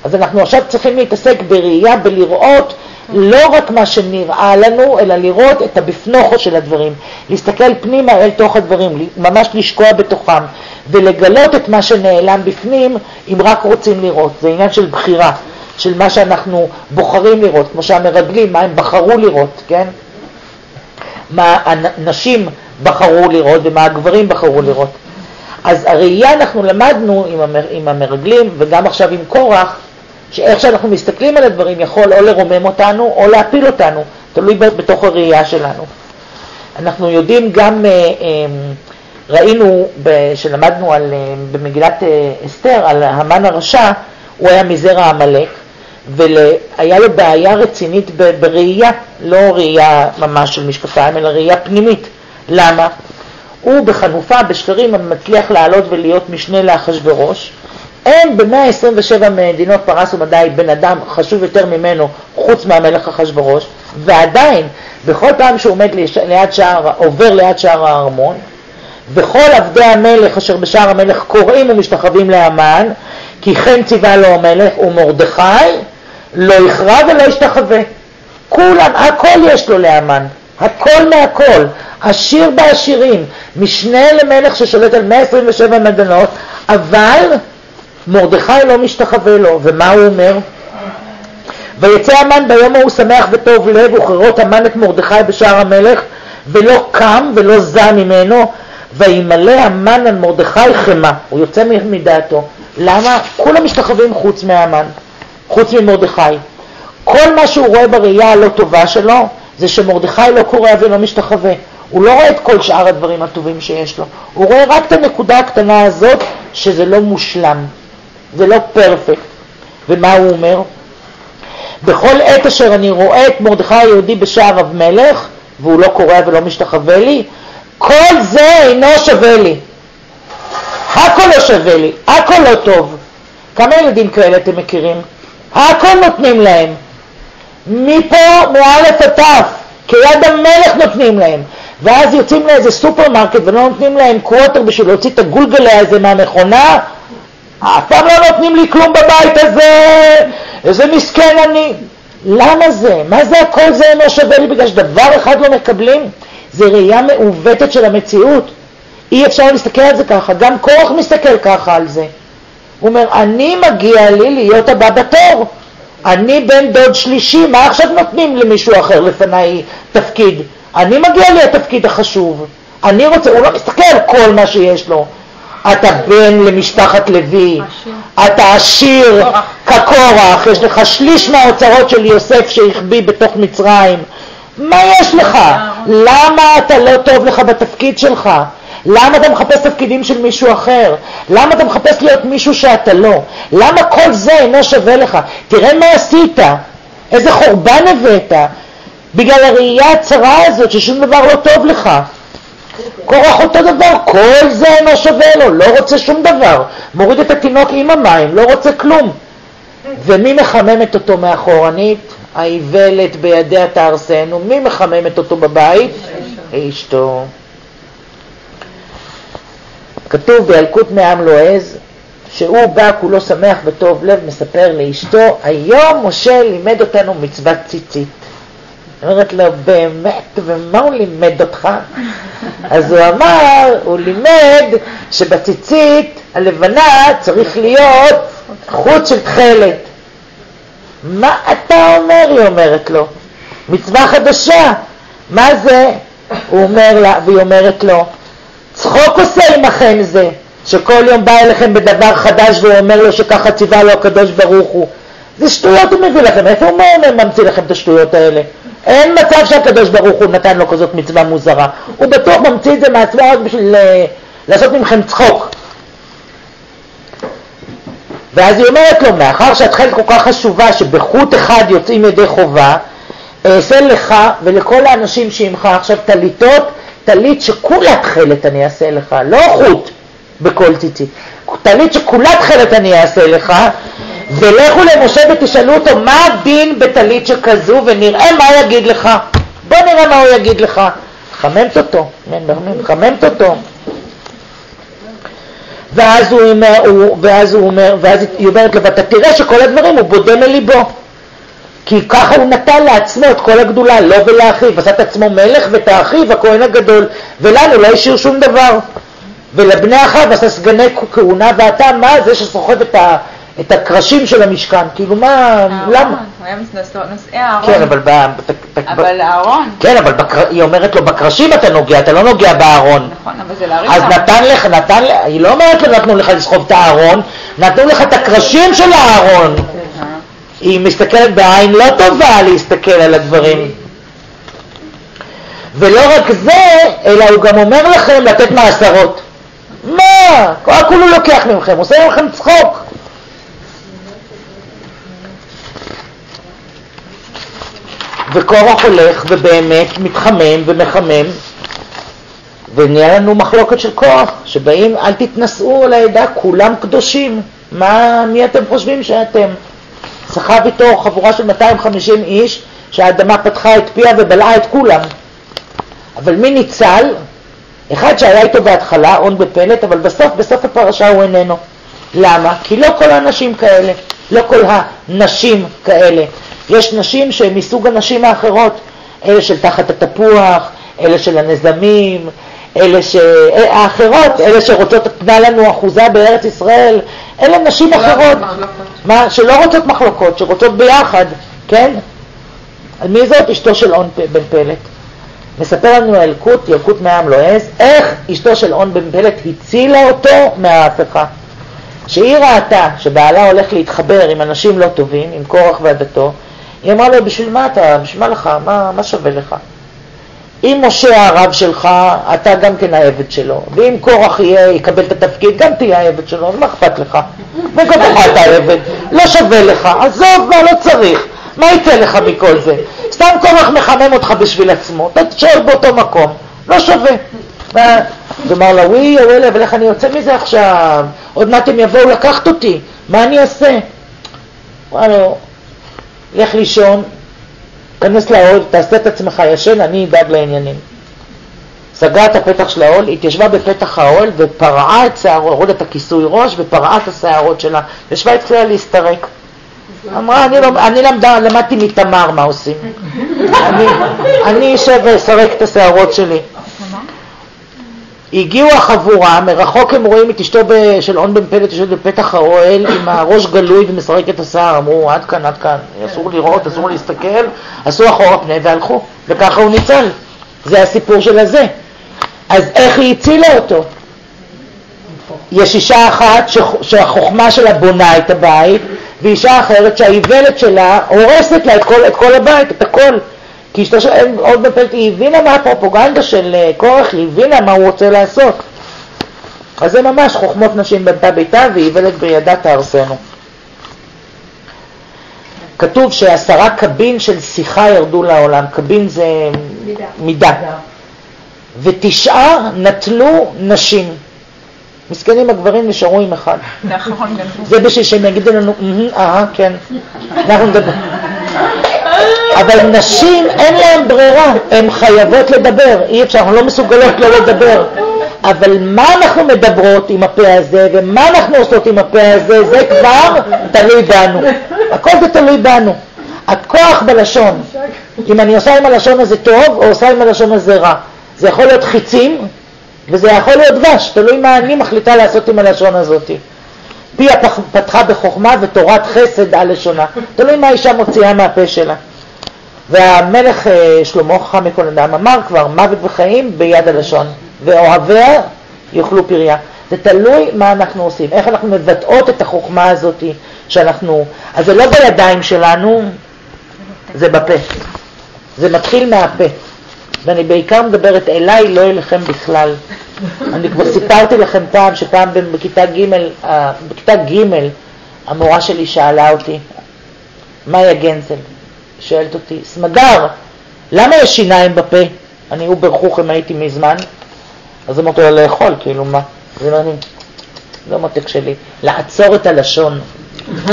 אז אנחנו עכשיו צריכים להתעסק בראייה, בלראות לא רק מה שנראה לנו, אלא לראות את הבפנוכו של הדברים, להסתכל פנימה אל תוך הדברים, ממש לשקוע בתוכם, ולגלות את מה שנעלם בפנים, אם רק רוצים לראות. זה עניין של בחירה. של מה שאנחנו בוחרים לראות, כמו שהמרגלים, מה הם בחרו לראות, כן? מה הנשים בחרו לראות ומה הגברים בחרו לראות. אז הראייה אנחנו למדנו עם, המר, עם המרגלים וגם עכשיו עם קורח, שאיך שאנחנו מסתכלים על הדברים יכול או לרומם אותנו או להפיל אותנו, תלוי בתוך הראייה שלנו. אנחנו יודעים גם, אה, אה, ראינו, שלמדנו על, אה, במגילת אסתר, על המן הרשע, הוא היה מזרע עמלק, והיה לו בעיה רצינית בראייה, לא ראייה ממש של משקפיים, אלא ראייה פנימית. למה? הוא בחנופה, בשקרים, מצליח לעלות ולהיות משנה לאחשוורוש. אין ב-127 מדינות פרס ומדי בן אדם חשוב יותר ממנו חוץ מהמלך אחשוורוש, ועדיין, בכל פעם שהוא עומד ליד שער, עובר ליד שער הארמון, וכל עבדי המלך אשר בשער המלך קוראים ומשתחווים להמן, כי כן ציווה לו המלך ומרדכי לא יכרע ולא ישתחווה. כולם, הכל יש לו להמן, הכל מהכל, עשיר בעשירים, משנה למלך ששולט על 127 מדינות, אבל מרדכי לא משתחווה לו, ומה הוא אומר? ויצא המן ביום ההוא שמח וטוב לב, וכראות המן את מרדכי בשער המלך, ולא קם ולא זע ממנו, וימלא המן על מרדכי חמא, הוא יוצא מדעתו. למה? כולם משתחווים חוץ מהמן, חוץ ממרדכי. כל מה שהוא רואה בראייה הלא טובה שלו, זה שמרדכי לא קורא ולא משתחווה. הוא לא רואה את כל שאר הדברים הטובים שיש לו, הוא רואה רק את הנקודה הקטנה הזאת שזה לא מושלם, זה לא פרפקט. ומה הוא אומר? בכל עת אשר אני רואה את מרדכי היהודי בשער אבמלך, והוא לא קורא ולא משתחווה לי, כל זה אינו שווה לי. הכל לא שווה לי, הכל לא טוב. כמה ילדים כאלה אתם מכירים? הכל נותנים להם. מפה, מאלף עד תף, כיד המלך נותנים להם. ואז יוצאים לאיזה סופרמרקט ולא נותנים להם quarter בשביל להוציא את הגולגלה הזה מהמכונה, אף פעם לא נותנים לי כלום בבית הזה, איזה מסכן אני. למה זה? מה זה הכל זה אינו שווה לי? בגלל שדבר אחד לא מקבלים? זה ראייה מעוותת של המציאות. אי אפשר להסתכל על זה ככה, גם קורח מסתכל ככה על זה. הוא אומר, אני מגיע לי להיות הבא בתור. אני בן דוד שלישי, מה עכשיו נותנים למישהו אחר לפניי תפקיד? אני מגיע לי התפקיד החשוב. אני רוצה, הוא לא מסתכל על כל מה שיש לו. אתה בן למשפחת לוי, אתה עשיר כקורח, יש לך שליש מהאוצרות של יוסף שהחביא בתוך מצרים. מה יש לך? למה אתה לא טוב לך בתפקיד שלך? למה אתה מחפש תפקידים של מישהו אחר? למה אתה מחפש להיות מישהו שאתה לא? למה כל זה אינו שווה לך? תראה מה עשית, איזה חורבן הבאת, בגלל הראייה הצרה הזאת ששום דבר לא טוב לך. קורח אותו דבר, כל זה אינו שווה לו, לא רוצה שום דבר. מוריד את התינוק עם המים, לא רוצה כלום. ומי מחממת אותו מאחורנית? האיוולת בידיה תהרסנו. מי מחממת אותו בבית? אשתו. כתוב בילקוט מעם לועז, שהוא בא כולו שמח וטוב לב, מספר לאשתו, היום משה לימד אותנו מצוות ציצית. אומרת לו, באמת, ומה הוא לימד אותך? אז הוא אמר, הוא לימד שבציצית הלבנה צריך להיות חוט של תכלת. מה אתה אומר? היא אומרת לו. מצווה חדשה. מה זה? הוא אומר לה, והיא אומרת לו, צחוק עושה עמכם זה, שכל יום בא אליכם בדבר חדש והוא אומר לו שככה ציווה לו הקדוש ברוך הוא. זה שטויות הוא מביא לכם, איפה הוא ממציא לכם את השטויות האלה? אין מצב שהקדוש ברוך הוא נתן לו כזאת מצווה מוזרה. הוא בטוח ממציא את זה מעצמו רק בשביל uh, לעשות מכם צחוק. ואז היא אומרת לו, מאחר שהתכלת כל כך חשובה שבחוט אחד יוצאים ידי חובה, אעשה לך ולכל האנשים שעמך עכשיו טליתות, טלית שכולה תכלת אני אעשה לך, לא חוט בכל ציצית, טלית שכולה תכלת אני אעשה לך, ולכו למשה ותשאלו אותו מה הדין בטלית שכזו ונראה מה יגיד לך. בוא נראה מה הוא יגיד לך. חממת אותו, חממת אותו. ואז הוא אומר, ואז הוא אומר, ואז היא אומרת לו, ואתה תראה שכל הדברים הוא בודה מליבו. כי ככה הוא נתן לעצמו את כל הגדולה, לו לא ולאחיו, עשה את עצמו מלך ואת האחיו הכהן הגדול, ולנו לא השאיר שום דבר. ולבני אחיו עשה סגני כהונה, ואתה מה זה שסוחב את, ה, את הקרשים של המשכן, כאילו מה, למה? הוא היה נושאי הארון. כן, אבל ב... אבל הארון. כן, אבל היא אומרת לו, בקרשים אתה נוגע, אתה לא נוגע בארון. נכון, אבל זה להרים אז נתן לך, נתן, היא לא אומרת לו, נתנו לך לסחוב את הארון, נתנו לך את הקרשים של הארון. היא מסתכלת בעין לא טובה להסתכל על הדברים. ולא רק זה, אלא הוא גם אומר לכם לתת מעשרות. מה? הכולו לוקח ממכם, עושה לכם צחוק. וקורח הולך ובאמת מתחמם ומחמם, ונהיה לנו מחלוקת של כוח, שבאים, אל תתנשאו על העדה, כולם קדושים. מה, מי אתם חושבים שאתם? סחב איתו חבורה של 250 איש, שהאדמה פתחה את פיה ובלעה את כולם. אבל מי ניצל? אחד שהיה איתו בהתחלה, און בפלט, אבל בסוף, בסוף הפרשה הוא איננו. למה? כי לא כל האנשים כאלה, לא כל הנשים כאלה. יש נשים שהן מסוג הנשים האחרות, אלה של תחת התפוח, אלה של הנזמים, אלה ש... האחרות, אלה שרוצות, תנה לנו אחוזה בארץ ישראל, אלה נשים אחרות, מה, שלא רוצות מחלוקות, שרוצות ביחד, כן? מי זאת? אשתו של און בן פלט. מספר לנו ילקוט, ילקוט מעם לועז, איך אשתו של און בן פלט הצילה אותו מההפכה. שהיא ראתה שבעלה הולך להתחבר עם אנשים לא טובים, עם קורח ועדתו, היא אמרה לו, בשביל מה אתה, בשביל מה לך, מה, מה שווה לך? אם משה הרב שלך, אתה גם כן העבד שלו, ואם קורח יהיה, יקבל את התפקיד, גם תהיה העבד שלו, מה אכפת לך? וגם אתה העבד, לא שווה לך, עזוב, מה, לא צריך, מה יצא לך מכל זה? סתם קורח מחמם אותך בשביל עצמו, אתה תשאר באותו מקום, לא שווה. ואמר לה, וואי, אוהלה, אבל איך אני יוצא מזה עכשיו? עוד מעט הם יבואו לקחת אותי, מה אני אעשה? וואלה, לך לישון, כנס לאוהל, תעשה את עצמך ישן, אני אדאג לעניינים. סגרה את הפתח של האוהל, התיישבה בפתח האוהל ופרעה את שערו, הורידה את הכיסוי ראש ופרעה את השערות שלה. ישבה התחילה להסתרק. אמרה, אני, לא, אני למדה, למדתי מתמר מה עושים. אני, אני אשב ואסרק את השערות שלי. הגיעו החבורה, מרחוק הם רואים את אשתו של און בן פלט יושבת בפתח האוהל עם הראש גלוי ומסרק את השיער, אמרו עד כאן, עד כאן, אסור לראות, אסור להסתכל, עשו אחורה פנה והלכו, וככה הוא ניצל. זה הסיפור של הזה. אז איך היא הצילה אותו? יש אישה אחת שהחוכמה שלה בונה את הבית, ואישה אחרת שהאיוולת שלה הורסת לה את כל, את כל הבית, את הכל. כי אשתו של עוד בפרק היא הבינה מה הפרופוגנדה של אה, קורח, היא הבינה מה הוא רוצה לעשות. אז זה ממש חוכמות נשים בנתה ביתה ואיוולת בידה תהרסנו. כתוב שעשרה קבין של שיחה ירדו לעולם, קבין זה מידה, מידה. ותשעה נטלו נשים. מסכנים הגברים נשארו עם אחד. נכון. זה בשביל שהם יגידו לנו, אהה, כן. אנחנו נדבר. אבל נשים אין להן ברירה, הן חייבות לדבר, אי אפשר, אנחנו לא מסוגלות לא לדבר. אבל מה אנחנו מדברות עם הפה הזה, ומה אנחנו עושות עם הפה הזה, זה כבר תלוי בנו. הכל זה תלוי בנו. הכוח בלשון, אם אני עושה עם הלשון הזה טוב, או עושה עם הלשון הזה רע. זה יכול להיות חיצים, וזה יכול להיות דבש, תלוי מה אני מחליטה לעשות עם הלשון הזאת. פיה פתחה בחוכמה ותורת חסד על לשונה. תלוי מה האישה מוציאה מהפה שלה. והמלך אה, שלמה חכם מכל אדם אמר כבר מוות וחיים ביד הלשון ואוהביה יאכלו פריה. זה תלוי מה אנחנו עושים, איך אנחנו מבטאות את החוכמה הזאת שאנחנו, אז זה לא בידיים שלנו, זה בפה. זה מתחיל מהפה. ואני בעיקר מדברת אליי, לא אליכם בכלל. אני כבר סיפרתי לכם פעם, שפעם בכיתה ג', בכיתה ג', המורה שלי שאלה אותי, מאיה גנזל, שואלת אותי, סמדר, למה יש שיניים בפה? אני אובר חוכם הייתי מזמן, אז אמרתי לה לאכול, כאילו מה? זה לא אני, לא מותק שלי, לעצור את הלשון. *laughs*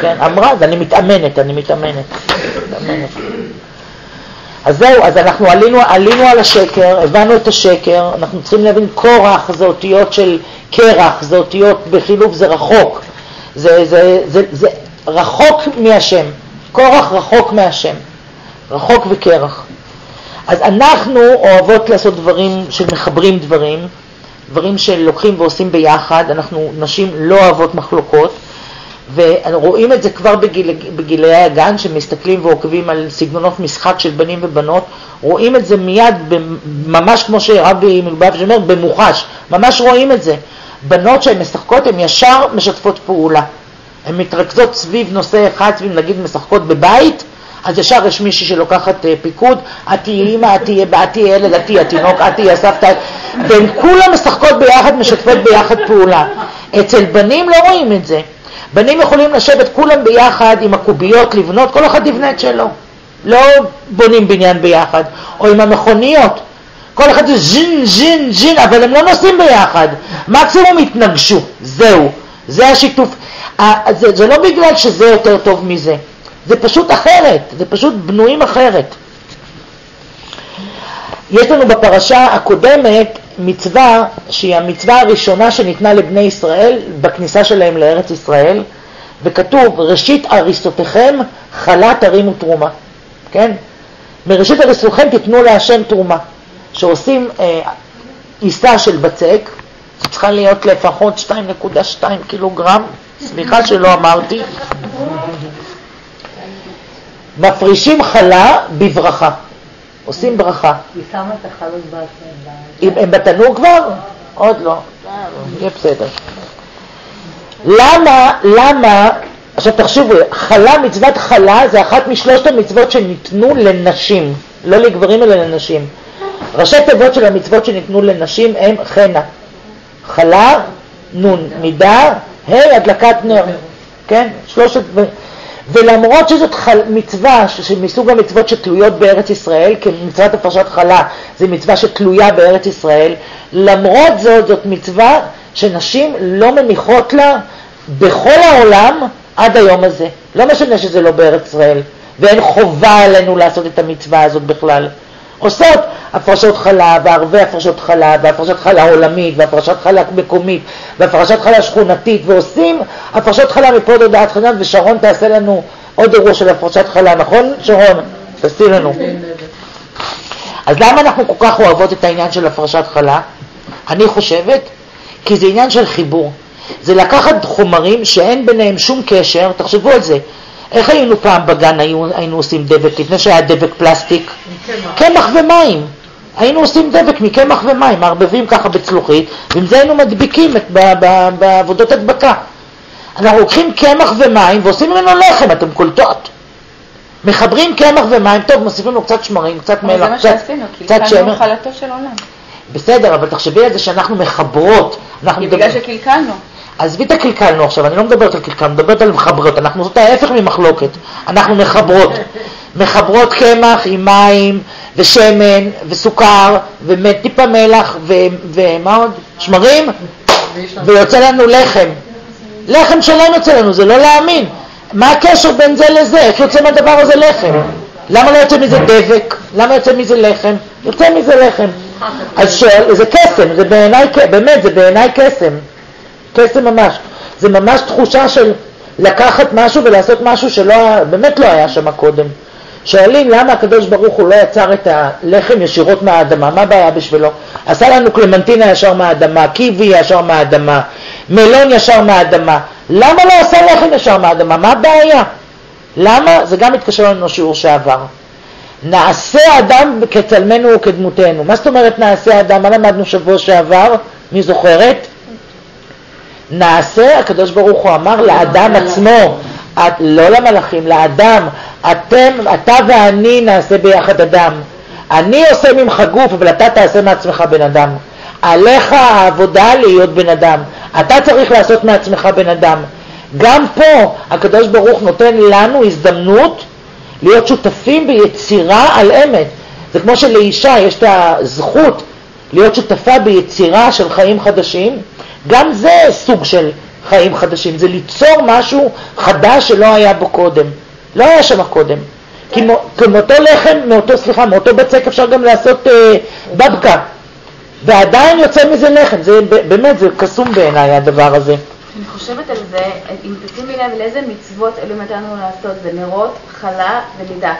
כן, אמרה, אז אני מתאמנת, אני מתאמנת. מתאמנת. אז זהו, אז אנחנו עלינו, עלינו על השקר, הבנו את השקר, אנחנו צריכים להבין קורח זה אותיות של קרח, זה אותיות בחילוף, זה רחוק, זה, זה, זה, זה רחוק מהשם, קורח רחוק מהשם, רחוק וקרח. אז אנחנו אוהבות לעשות דברים שמחברים דברים, דברים שלוקחים ועושים ביחד, אנחנו נשים לא אוהבות מחלוקות, ורואים את זה כבר בגיל, בגילי הגן, שמסתכלים ועוקבים על סגנונות משחק של בנים ובנות, רואים את זה מיד, ממש כמו שרבי מלובביץ' אומר, במוחש, ממש רואים את זה. בנות שהן משחקות, הן ישר משתפות פעולה. הן מתרכזות סביב נושא אחד, סביב נגיד משחקות בבית, אז ישר יש מישהי שלוקחת אה, פיקוד, את תהיי אימא, את תהיי ילד, את תהיי התינוק, את תהיי הסבתא, והן כולן משחקות ביחד, משתפות ביחד פעולה. אצל בנים לא רואים את זה. בנים יכולים לשבת כולם ביחד עם הקוביות, לבנות, כל אחד יבנה את שלו. לא בונים בניין ביחד. או עם המכוניות. כל אחד זה ז'ין, ז'ין, ז'ין, אבל הם לא נוסעים ביחד. מקסימום התנגשו, זהו. זה השיתוף. זה, זה לא בגלל שזה יותר טוב מזה. זה פשוט אחרת, זה פשוט בנויים אחרת. יש לנו בפרשה הקודמת מצווה שהיא המצווה הראשונה שניתנה לבני ישראל בכניסה שלהם לארץ ישראל, וכתוב ראשית הריסותיכם חלה תרימו תרומה, כן? מראשית הריסותיכם תיתנו להשם תרומה. שעושים אה, של בצק, צריכה להיות לפחות 2.2 קילוגרם, סליחה שלא אמרתי, מפרישים חלה בברכה, עושים ברכה. היא שמה את החלות בתנור. הם בתנור כבר? עוד לא, יהיה בסדר. למה, למה, עכשיו תחשבו, חלה, מצוות חלה זה אחת משלושת המצוות שניתנו לנשים, לא לגברים אלא לנשים. ראשי תיבות של המצוות שניתנו לנשים הם חנה, חלה, נון, מידה, ה' הדלקת נר, כן? שלושת... ולמרות שזאת חל... מצווה מסוג המצוות שתלויות בארץ ישראל, כי מצוות הפרשת חלה זו מצווה שתלויה בארץ ישראל, למרות זאת זאת מצווה שנשים לא מניחות לה בכל העולם עד היום הזה. לא משנה שזה לא בארץ ישראל, ואין חובה עלינו לעשות את המצווה הזאת בכלל. עושות הפרשות חלה, וערבי הפרשות חלה, והפרשת חלה עולמית, והפרשת חלה מקומית, והפרשת חלה שכונתית, ועושים הפרשות חלה מפה הודעת חנן, ושרון תעשה לנו עוד אירוע של הפרשת חלה, נכון שרון? תעשי לנו. אז למה אנחנו כל כך אוהבות את העניין של הפרשת חלה? אני חושבת, כי זה עניין של חיבור. זה לקחת חומרים שאין ביניהם שום קשר, תחשבו על זה, איך היינו פעם בגן, היינו, היינו עושים דבק, לפני שהיה דבק פלסטיק? קמח ומים. היינו עושים דבק מקמח ומים, מערבבים ככה בצלוחית, ועם זה היינו מדביקים את, בעבודות הדבקה. אנחנו לוקחים קמח ומים ועושים ממנו לחם, אתם קולטות. מחברים קמח ומים, טוב, מוסיפים לו קצת שמרים, קצת מלח, קצת שמן. זה מה שעשינו, קלקלנו חלתו של עולם. בסדר, אבל תחשבי על זה שאנחנו מחברות. כי בגלל שקלקלנו. עזבי את הקלקלנו עכשיו, אני לא מדברת על קלקל, אני מדברת על מחברות, אנחנו זאת ההפך ממחלוקת, אנחנו מחברות, *laughs* מחברות קמח עם מים ושמן וסוכר וטיפה מלח ומה עוד? שמרים? ויוצא לנו לחם. לחם שלם יוצא לנו, זה לא להאמין. מה הקשר בין זה לזה? איך יוצא מהדבר הזה לחם? למה לא יוצא מזה דבק? למה יוצא מזה לחם? יוצא מזה לחם. אז שואל, זה קסם, זה בעיניי, באמת, זה בעיניי קסם. קסם ממש. זה ממש תחושה של לקחת משהו ולעשות משהו שלא, באמת לא היה שם קודם. שואלים למה הקדוש ברוך הוא לא יצר את הלחם ישירות מהאדמה, מה הבעיה בשבילו? עשה לנו קלמנטינה ישר מהאדמה, קיבי ישר מהאדמה, מלון ישר מהאדמה. למה לא עשה לחם ישר מהאדמה? מה הבעיה? למה? זה גם מתקשר לנו לשיעור שעבר. נעשה אדם כצלמנו וכדמותנו. מה זאת אומרת נעשה אדם? מה למדנו שבוע שעבר? מי זוכרת? נעשה, הקדוש ברוך הוא אמר לאדם עצמו, את, לא למלאכים, לאדם, אתם, אתה ואני נעשה ביחד אדם. אני עושה ממך גוף, אבל אתה תעשה מעצמך בן אדם. עליך העבודה להיות בן אדם. אתה צריך לעשות מעצמך בן אדם. גם פה הקדוש ברוך נותן לנו הזדמנות להיות שותפים ביצירה על אמת. זה כמו שלאישה יש את הזכות להיות שותפה ביצירה של חיים חדשים, גם זה סוג של חיים חדשים, זה ליצור משהו חדש שלא היה בו קודם. לא היה שם קודם. כי מאותו לחם, מאותו, סליחה, מאותו בצק אפשר גם לעשות אה, בבקה. ועדיין יוצא מזה לחם, זה באמת, זה קסום בעיניי הדבר הזה. אני חושבת על זה, אם תשימי לב לאיזה מצוות אלו נתנו לעשות, זה נרות, חלה ומידה.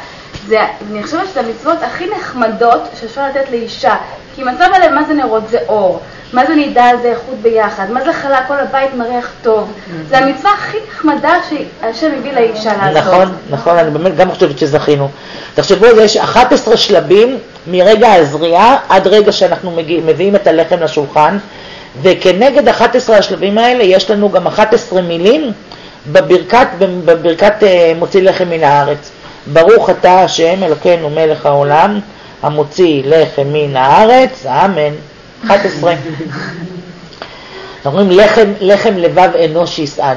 זה, אני חושבת שזה המצוות הכי נחמדות שאפשר לתת לאישה. כי אם את שמה לב מה זה נרות, זה אור. מה זה נידה זה איכות ביחד? מה זה חלה כל הבית מריח טוב? זה המצווה הכי נחמדה שהשם הביא לאישה לעשות. נכון, נכון, אני באמת גם חושבת שזכינו. תחשבו, יש 11 שלבים מרגע הזריעה עד רגע שאנחנו מגיע, מביאים את הלחם לשולחן, וכנגד 11 השלבים האלה יש לנו גם 11 מילים בברכת, בברכת אה, מוציא לחם מן הארץ. ברוך אתה השם אלוקינו מלך העולם המוציא לחם מן הארץ, אמן. 11. אנחנו אומרים לחם, לחם לבב אנוש יסעד.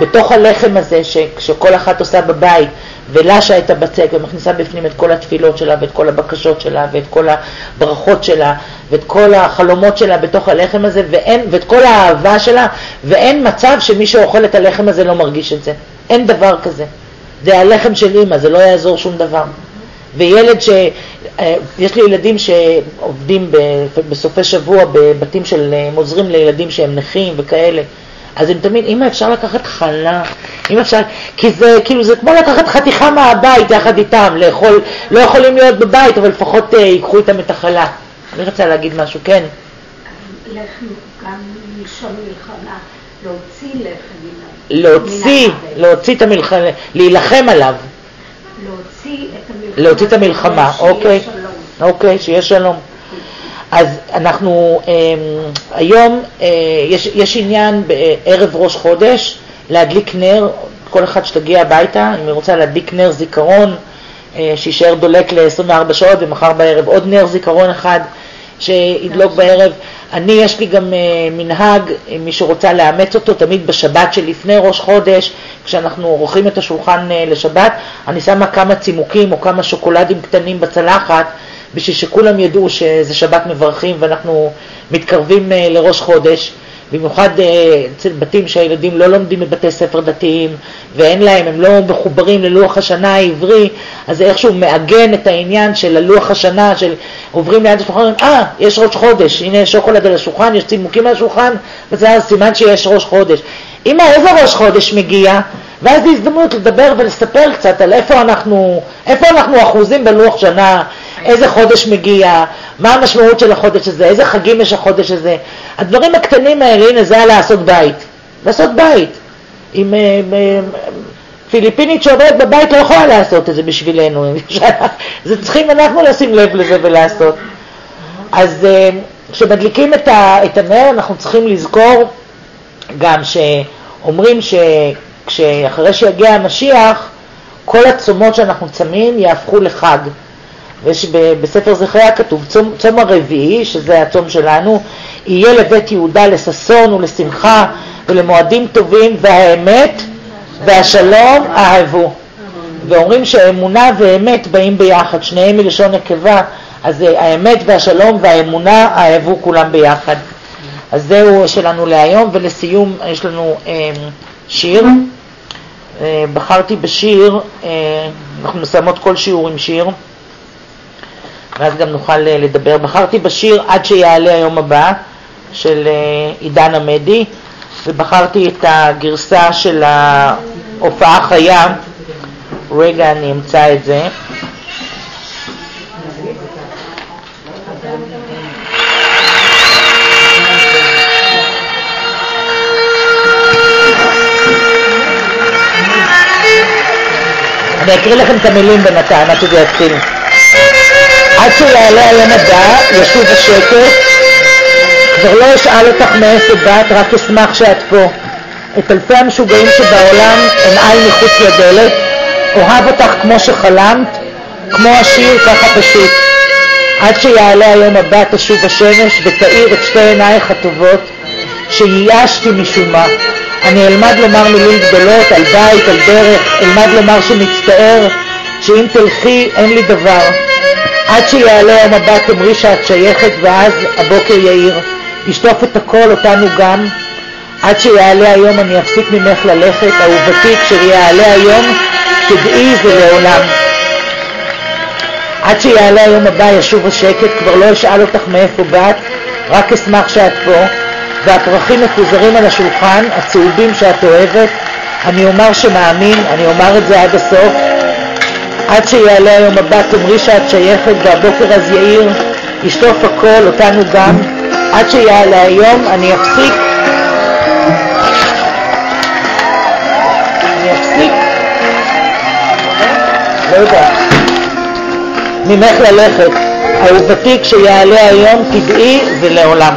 בתוך הלחם הזה ש, שכל אחת עושה בבית ולשה את הבצק ומכניסה בפנים את כל התפילות שלה ואת כל הבקשות שלה ואת כל הברכות שלה ואת כל החלומות שלה בתוך הלחם הזה ואין, ואת כל האהבה שלה ואין מצב שמי שאוכל את הלחם הזה לא מרגיש את זה. אין דבר כזה. זה הלחם של אימא, זה לא יעזור שום דבר. וילד ש... אה, יש לי ילדים שעובדים בסופי שבוע בבתים של, הם אה, עוזרים לילדים שהם נכים וכאלה. אז הם תמיד, אמא אפשר לקחת חלה, אמא אפשר, כי זה כאילו זה כמו לקחת חתיכה מהבית יחד איתם, לאכול, לא יכולים להיות בבית, אבל לפחות uh, ייקחו איתם את החלה. אני רוצה להגיד משהו, כן. לחם גם מלשון מלחמה, להוציא לחם להוציא, להוציא את המלחמה, להילחם עליו. להוציא את המלחמה. להוציא את המלחמה, אוקיי. אוקיי, שיהיה שלום. אז אנחנו אה, היום, אה, יש, יש עניין בערב ראש חודש להדליק נר, כל אחד שתגיע הביתה, אם היא רוצה להדליק נר זיכרון, אה, שישאר דולק ל-24 שעות ומחר בערב עוד נר זיכרון אחד שידלוק בערב. אני, יש לי גם uh, מנהג, מי שרוצה לאמץ אותו, תמיד בשבת שלפני ראש חודש, כשאנחנו עורכים את השולחן uh, לשבת, אני שמה כמה צימוקים או כמה שוקולדים קטנים בצלחת, בשביל שכולם ידעו שזה שבת מברכים ואנחנו מתקרבים uh, לראש חודש. במיוחד אצל בתים שהילדים לא לומדים בבתי ספר דתיים ואין להם, הם לא מחוברים ללוח השנה העברי, אז זה איכשהו מעגן את העניין של הלוח השנה, של עוברים ליד השולחן, אה, יש ראש חודש, הנה יש שוקולד על השולחן, יש צימוקים על השולחן, וזה סימן שיש ראש חודש. אמא, איזה ראש חודש מגיע? ואז זו הזדמנות לדבר ולספר קצת על איפה אנחנו, איפה אנחנו אחוזים בלוח שנה, איזה חודש מגיע, מה המשמעות של החודש הזה, איזה חגים יש החודש הזה. הדברים הקטנים האלה, הנה זה היה לעשות בית. לעשות בית. עם אה, פיליפינית שעובדת בבית לא יכולה לעשות את זה בשבילנו. *laughs* זה צריכים אנחנו לשים לב לזה ולעשות. אז אה, כשמדליקים את, את הנר אנחנו צריכים לזכור גם שאומרים שאחרי שיגיע המשיח, כל הצומות שאנחנו צמים יהפכו לחג. ויש בספר זכריה כתוב, צום, צום הרביעי, שזה הצום שלנו, יהיה לבית יהודה לששון ולשמחה ולמועדים טובים, והאמת והשלום אהבו. ואומרים שהאמונה ואמת באים ביחד, שניהם מלשון נקבה, אז האמת והשלום והאמונה אהבו כולם ביחד. אז זהו שלנו להיום, ולסיום יש לנו אה, שיר. אה, בחרתי בשיר, אה, אנחנו מסיימות כל שיעור עם שיר. ואז גם נוכל אה, לדבר. בחרתי בשיר עד שיעלה היום הבא של אה, עידן עמדי, ובחרתי את הגרסה של ההופעה חיה. רגע, אני אמצא את זה. אני אקריא לכם את המילים בינתיים עד שזה יתחיל. עד שיעלה היום הבא, ישוב השקט, כבר לא אשאל אותך מאיפה באת, רק אשמח שאת פה. את אלפי המשוגעים שבעולם הם על מחוץ לדלת, אוהב אותך כמו שחלמת, כמו השיר ככה פשוט. עד שיעלה היום הבא תשוב השמש ותאיר את שתי עינייך הטובות, שייאשתי משום מה. אני אלמד לומר מילים גדולות על בית, על דרך, אלמד לומר שמצטער, שאם תלכי אין לי דבר. עד שיעלה יום הבא תאמרי שאת שייכת ואז הבוקר יאיר, ישטוף את הכל, אותנו גם. עד שיעלה היום אני אפסיק ממך ללכת, אהובתי, כשיעלה היום תדעי זה לעולם. עד שיעלה היום הבא ישוב השקט, כבר לא אשאל אותך מאיפה באת, רק אשמח שאת פה, והפרחים מפוזרים על השולחן, הצהובים שאת אוהבת, אני אומר שמאמין, אני אומר את זה עד הסוף, עד שיעלה היום הבא תאמרי שאת שייכת והבוקר אז יאיר ישטוף הכל, אותנו גם. עד שיעלה היום אני אפסיק. אני אפסיק. לא יודעת. ממך ללכת. אהובתי כשיעלה היום טבעי ולעולם.